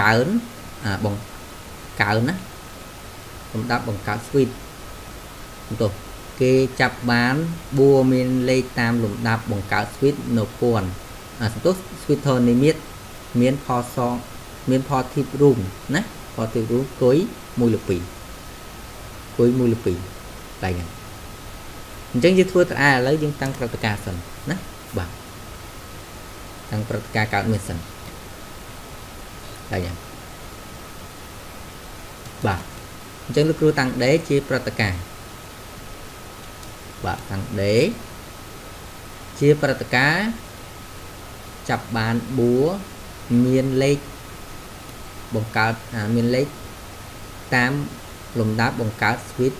[SPEAKER 1] កើនអាបងកើនណាលំដាប់បង្កើត suite បន្ទោះ គេចាប់បានបួមានលេខតាមលំដាប់បង្កើត suite នៅពាន់អាសន្ទុះ suite ធនិមិត្តមានផលសងមាន positive room ណា positive room គុយ1លើ2គុយ1លើ2តែហ្នឹងអញ្ចឹងយើងធ្វើតើឥឡូវយើងតាំងព្រឹត្តិការណ៍សិនណាបាទតាំងព្រឹត្តិការណ៍កើតមានសិនតែយ៉ាងបាទអញ្ចឹងលោកគ្រូតាំងដេជាព្រឹត្តិការណ៍ បាទតាំងដេជាព្រឹត្តិការណ៍ចាប់បានបួមានលេខបង្កើតមានលេខតាមលំដាប់បង្កើត switch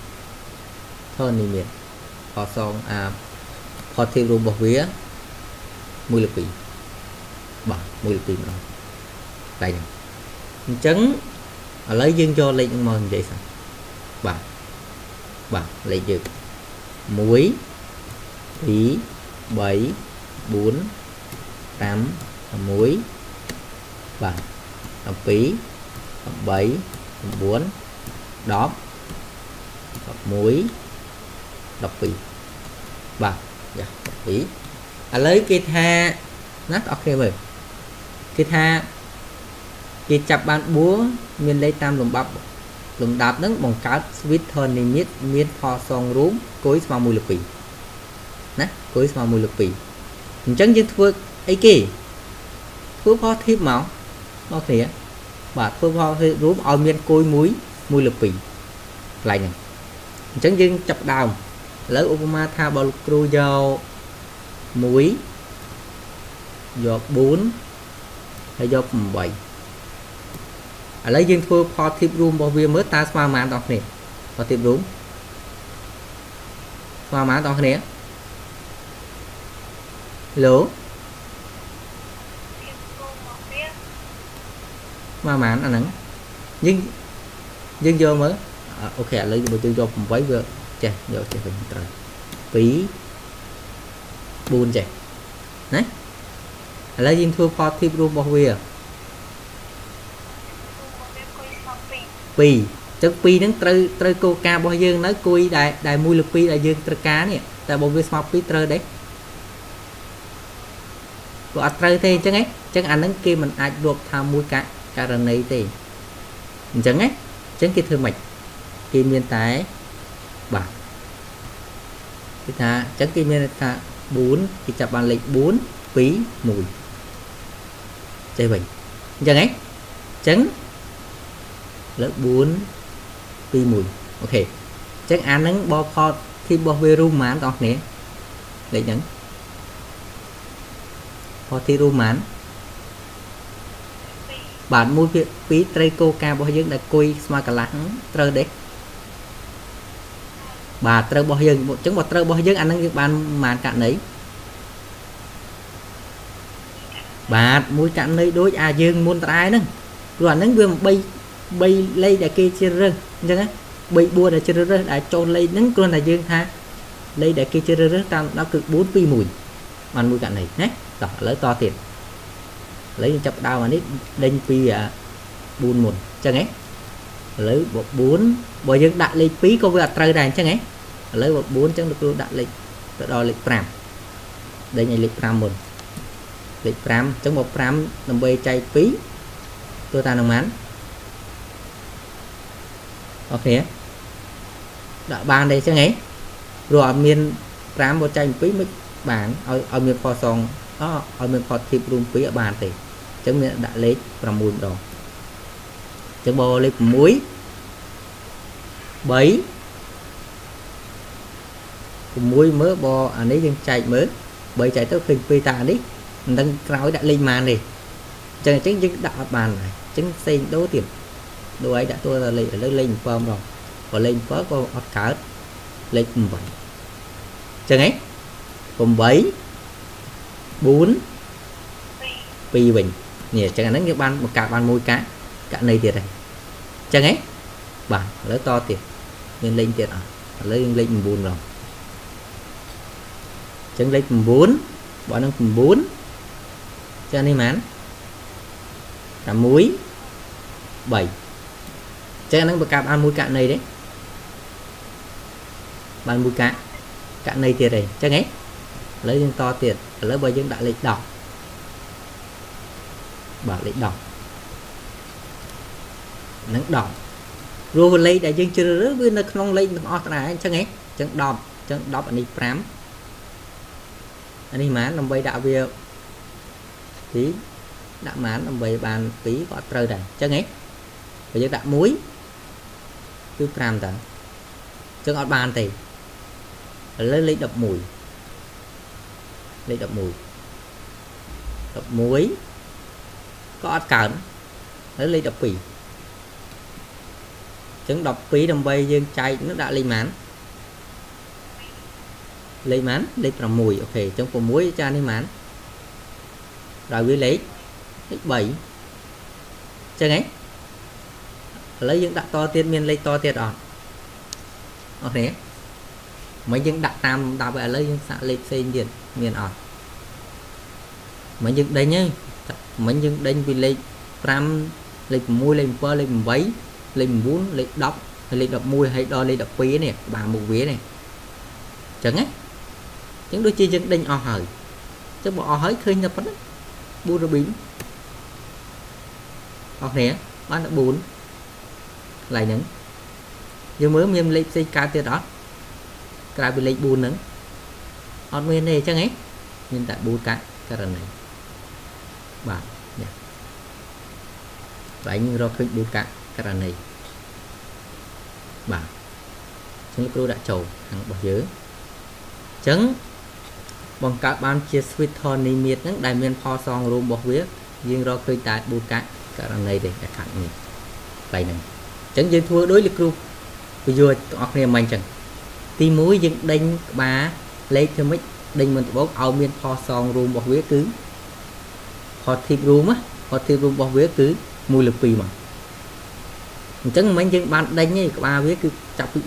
[SPEAKER 1] ធនិមិត្តអសងអា positive របស់វា1លើ2បាទ1លើ2ម្ដងតែអញ្ចឹងឥឡូវយើងយកលេខហ្នឹងមកនិយាយសិនបាទបាទលេខយើង 1 2 3 4 5 6បាទ7 8 9 10 11 12បាទយ៉ា12ឥឡូវគេថាណាបងប្អូនមើលគេថាគេចាប់បានបួមាន លេខតាមលំដាប់លំដាប់ហ្នឹងបង្កើត switch tournament មានផលសងរួមគួយស្មើ1លើ2ណាគួយស្មើ1លើ2អញ្ចឹងយើងធ្វើអីគេធ្វើផល tip មកមកគ្នាបាទធ្វើផល tip រួមឲ្យមានគួយ1 1លើ2កន្លែងហ្នឹងអញ្ចឹងយើងចាប់ដើមឥឡូវឧបមាថាបើលោកគ្រូយក1យក4ហើយយក8 ឥឡូវយើងធ្វើផល tip room របស់វាមើលតើស្មើប៉ុន្មានបងប្អូនផល tip room ស្មើប៉ុន្មានបងប្អូនឡូស្មើប៉ុន្មានអាហ្នឹងយើងយើងយកមើលអូខេឥឡូវបើយើងយក8វាចេះយកចេះវិញត្រូវ2 4ចេះណាឥឡូវយើងធ្វើផល tip room របស់វា 2អញ្ចឹង2ហ្នឹងត្រូវត្រូវគោលការណ៍របស់យើងនៅគួយដែលដែល1លើ2ដែលយើងត្រូវការនេះតែបើវាស្មើ2ត្រូវទេព្រោះអត់ត្រូវទេអញ្ចឹងហ៎អញ្ចឹងអាហ្នឹងគេមិនអាចរាប់ថាមួយករណីទេអញ្ចឹងហ៎អញ្ចឹងគេធ្វើម៉េចគេមានតែបាទគេថាអញ្ចឹងគេមានថា4គេចាប់បានលេខ4 2 1ចេះវិញអញ្ចឹងហ៎អញ្ចឹង លើក4 2 1អូខេអញ្ចឹងអាហ្នឹងបផលធីរបស់វារួមប៉ុន្មានបងប្អូនលេខហ្នឹងផលធីរួមប៉ុន្មានបាទ1ភាគ2ត្រីគោលការណ៍របស់យើងដែលគុយស្មើកន្លះត្រូវទេបាទត្រូវរបស់យើងអញ្ចឹងបើត្រូវរបស់យើងអាហ្នឹងយើងបានប៉ុន្មានករណីបាទមួយករណីដូចអាយើងមុនត្រែហ្នឹងព្រោះអាហ្នឹងវា3 3លេខដែលគេជ្រើសរើសអញ្ចឹងណា3 4ដែលជ្រើសរើសដែលចូលលេខហ្នឹងគ្រាន់តែយើងថាលេខដែលគេជ្រើសរើសតាមដល់គឺ4 2 1បានមួយករណីណាតោះឥឡូវតទៀតឥឡូវយើងចាប់ដើមអានេះដេញពី4មុនអញ្ចឹងហ៎ឥឡូវប4បើយើងដាក់លេខ2ក៏វាអត់ត្រូវដែរអញ្ចឹងហ៎ឥឡូវប4អញ្ចឹងលោកគ្រូដាក់លេខទៅដល់លេខ5ដេញឲ្យលេខ5មុនលេខ5អញ្ចឹងមក5ដើម្បីចែក2ទោះតានឹងប៉ុន្មានអូខេដាក់បានទេអញ្ចឹងហ៎ព្រោះអត់មាន5មកចែក2មិនបានឲ្យឲ្យមានខសងអឲ្យមានខធីបរួម2អត់បានទេអញ្ចឹងមានដាក់លេខ6ម្ដងអញ្ចឹងបើលេខ6 3 6មើលបើអានេះយើងចែកមើល3ចែកទៅឃើញពីតានេះមិនដឹងក្រោយដាក់លេខម៉ានទេអញ្ចឹងអញ្ចឹងយើងដាក់អត់បានដែរអញ្ចឹងផ្សេងដូរទៀត ដូរឲ្យដាក់តួលេខឥឡូវលេខ7ម្ដងបើលេខ7ក៏អត់កើតលេខ8អញ្ចឹងហ៎8 4 2វិញនេះអញ្ចឹងអាហ្នឹងយើងបានបង្កើតបានមួយកាករណីទៀតហើយអញ្ចឹងហ៎បាទឥឡូវតទៀតមានលេខទៀតអត់ឥឡូវយើងលេខ9ម្ដងអញ្ចឹងលេខ9បើនឹង9ចានេះម៉ាន6 3 ចឹងហ្នឹងបង្កើតបានមួយករណីទេបានមួយកករណីទៀតទេចឹងហ៎ឥឡូវយើងតទៀតឥឡូវបើយើងដាក់លេខ10បាទលេខ10នឹង10ព្រោះលេខដែលយើងជ្រើសរើសវានៅក្នុងលេខទាំងអស់ដែរអញ្ចឹងហ៎អញ្ចឹង10អញ្ចឹង10អានេះ5អានេះម៉ានដើម្បីដាក់វា2ដាក់ម៉ានដើម្បីបាន2ក៏អត់ត្រូវដែរអញ្ចឹងហ៎បើយើងដាក់1 គឺ5តើអញ្ចឹងអត់បានទេឥឡូវលេខ11លេខ11 11ក៏អត់កើនហើយលេខ12អញ្ចឹង12ដើម្បីយើងចែកនោះដាក់លេខម៉ានលេខម៉ានលេខ6អូខេអញ្ចឹង6ចានេះម៉ានដោយវាលេខលេខ3អញ្ចឹងហ៎ ឥឡូវយើងដាក់តទៀតមានលេខតទៀតអត់អត់ទេមិនយើងដាក់តាមដល់ឥឡូវយើងសាក់លេខផ្សេងទៀតមានអត់មិនយើងដេញទេមិនយើងដេញពីលេខ5លេខ6លេខ7លេខ8លេខ9លេខ10ហើយលេខ11ហើយដល់លេខ12នេះក្បាលមុខវានេះអញ្ចឹងណាអញ្ចឹងដូចជាយើងដេញអស់ហើយអញ្ចឹងបើអស់ហើយឃើញតែប៉ុណ្ណឹង4រប៊ីងអស់គ្នាបានតែ4 កន្លែងហ្នឹងយើងមើលមានលេខផ្សេងកើតទៀតអត់ក្រៅពីលេខ4ហ្នឹងអត់មានទេអញ្ចឹងហ៎មានតែ4កាករណីបាទនេះបែងរកឃើញ4កាករណីបាទអញ្ចឹងលោកគ្រូដាក់ចូលខាងរបស់យើងអញ្ចឹងបង្កើតបានជា switch thornimate ហ្នឹងដែលមានផលសងរួមរបស់វាយើងរកឃើញតែ4កាករណីទេតែខាងនេះបែបហ្នឹង អញ្ចឹងយើងធ្វើដូចលោកគ្រូពយល់ទាំងអស់គ្នាមិញអញ្ចឹងទី1យើងដេញក្បាលលេខធ្វើម៉េចដេញមុនត្បូងឲ្យមានផលសងរួមរបស់វាគឺ positive room ណា positive room របស់វាគឺ1លើ2មកអញ្ចឹងមិញយើងបានដេញឯក្បាលវាគឺចាប់ពី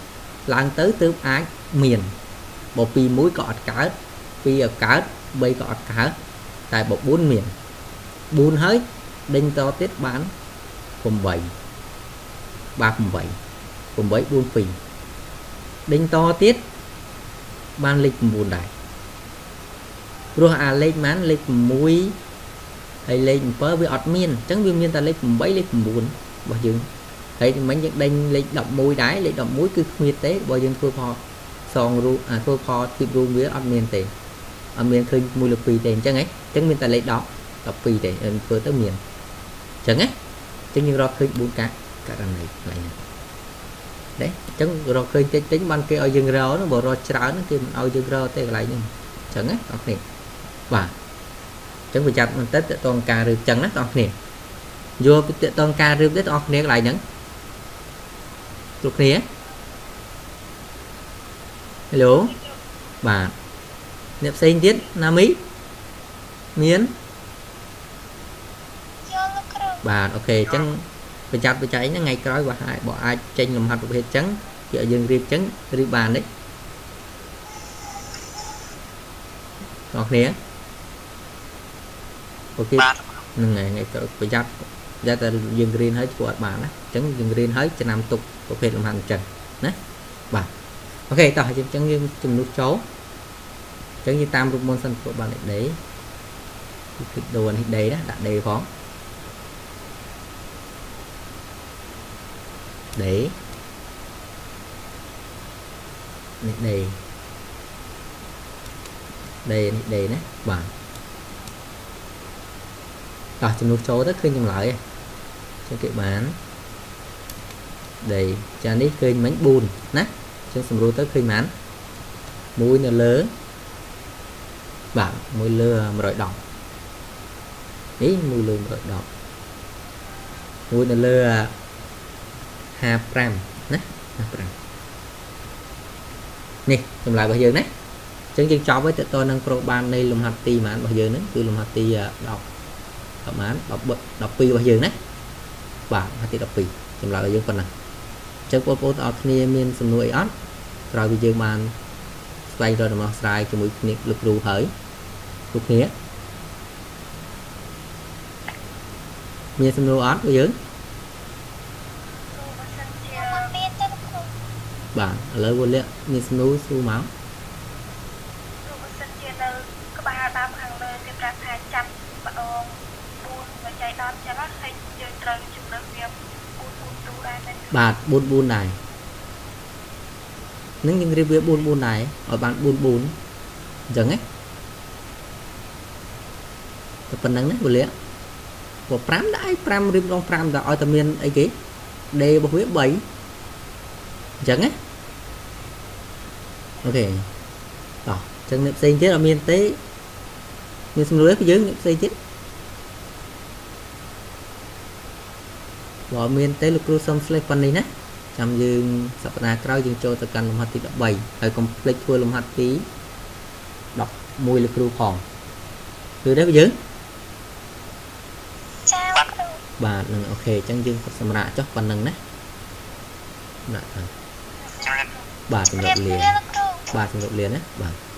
[SPEAKER 1] 4ឡើងទៅទើបអាចមានបើពី1ក៏អត់កើត2ក៏កើត3ក៏អត់កើតតែបើ4មាន4ហើយដេញតទៀតបាន8 បាទ8 8 4 2ដេញតទៀតបានលេខ9ដែរព្រោះអាលេខម៉ានលេខ6ហើយលេខ7វាអត់មានអញ្ចឹងវាមានតែលេខ8លេខ9របស់យើងហើយមិញយើងដេញលេខ11ដែរលេខ11គឺគ្មានទេបើយើងធ្វើផលសងរូបអាធ្វើផលទីរួមវាអត់មានទេអត់មានឃើញ1លើ2ទេអញ្ចឹងហ៎អញ្ចឹងមានតែលេខ10 12ទេធ្វើទៅមានអញ្ចឹងណាអញ្ចឹងយើងរកឃើញ4កាក រណីកន្លែងហ្នឹងដែរអញ្ចឹងរកឃើញតិចតិចបានគេឲ្យយើងរកហ្នឹងបើរកច្រើនគេមិនឲ្យយើងរកទេកន្លែងហ្នឹងអញ្ចឹងណាបងប្អូនបាទអញ្ចឹងប្រយ័ត្នបន្តិចតតងការរើបអញ្ចឹងណាបងប្អូនយកតតងការរើបទេបងប្អូនកន្លែងហ្នឹងគ្រប់គ្នា Hello បាទអ្នកផ្សេងទៀតណាមីមានបាទអូខេអញ្ចឹង ប្រចាំបច្ច័យហ្នឹងថ្ងៃក្រោយបើអាចបើអាចចេញលំហាត់ប្រភេទអញ្ចឹងគេឲ្យយើងរៀបអញ្ចឹងរៀបបានទេបងប្អូនអូខេ
[SPEAKER 3] បាទ
[SPEAKER 1] ហ្នឹងហើយថ្ងៃក្រោយប្រយ័ត្នប្រយ័ត្នតែយើងរៀនហើយធ្វើអត់បានណាអញ្ចឹងយើងរៀនហើយចំណាំទុកប្រភេទលំហាត់អញ្ចឹងណាបាទអូខេតោះយើងអញ្ចឹងយើងជំនួសចូលអញ្ចឹងយើងតាមរូបមន្តសិនធ្វើបាននេះដេគឺគិតដូននេះដេណាដាក់ដេផង ដេនេះដេដេនេះដេណាបាទតោះចំនួនចូលទៅឃើញចម្លើយចឹងគេបានដីចានេះឃើញមិញ4ណាចឹងសម្រួលទៅឃើញបានមួយនៅលើបាទមួយលើ110នេះមួយលើ110មួយនៅលើ 55ណា55នេះចម្លើយរបស់យើងណាចឹងយើងចប់ហើយតើតើនឹងប្រូបាននៃលំហាត់ទីប៉ុន្មានរបស់យើងហ្នឹងគឺលំហាត់ទី10ប្រហែល10 12របស់យើងណាបាទហាត់ទី12ចម្លើយរបស់យើងប៉ុណ្ណឹងអញ្ចឹងបងប្អូនទាំងអស់គ្នាមានសំណួរអីអត់ក្រោយពីយើងបានស្វែងរកដំណោះស្រាយជាមួយគ្នាលោកគ្រូហើយលោកគ្នាមានសំណួរអត់ពួកយើង
[SPEAKER 2] គ្រូបើសិនជាមកទៀតទេគ្រូ
[SPEAKER 1] បាទ ឥឡូវវលាក់មានសំណួរសួរមក
[SPEAKER 2] គ្រូបើសិនជានៅក្បាលដើមខាងលើគេប្រាប់ថាចាប់ម្ដង4បច្ច័យ10ចឹងណាហើយយើងត្រូវជំនឿវា4 4ទូដែរតែ
[SPEAKER 1] បាទ4 4ដែរនឹងយើងរៀបវា4 4ដែរឲ្យបាន4 4អញ្ចឹងណាតែប៉ុណ្្នឹងណាវលាក់ព្រោះ5ដាក់ឲ្យ5រៀបដង5ដល់ឲ្យតែមានអីគេ D របស់វា3អញ្ចឹងណា អូខេតោះអញ្ចឹងអ្នកផ្សេងទៀតអត់មានទេមានសំណួរទេពីយើងអ្នកផ្សេងទៀតបើអត់មានទេលោកគ្រូសុំ slide ប៉ុណ្នេះណាចាំយើងសប្តាហ៍ក្រោយយើងចូលទៅកាន់លំហាត់ទី13ហើយកុំភ្លេចធ្វើលំហាត់ទី11លោកគ្រូផងគឺទេពីយើង
[SPEAKER 2] ចាគ្រូ
[SPEAKER 1] បាទនឹងអូខេអញ្ចឹងយើងគាត់សម្រាប់ចុះប៉ុណ្្នឹងណាដាក់ទៅ
[SPEAKER 3] ជំរាប
[SPEAKER 1] បាទ
[SPEAKER 2] ជំ
[SPEAKER 1] សម្រារាប់បលា
[SPEAKER 2] លាលោកគ្រូ
[SPEAKER 1] បា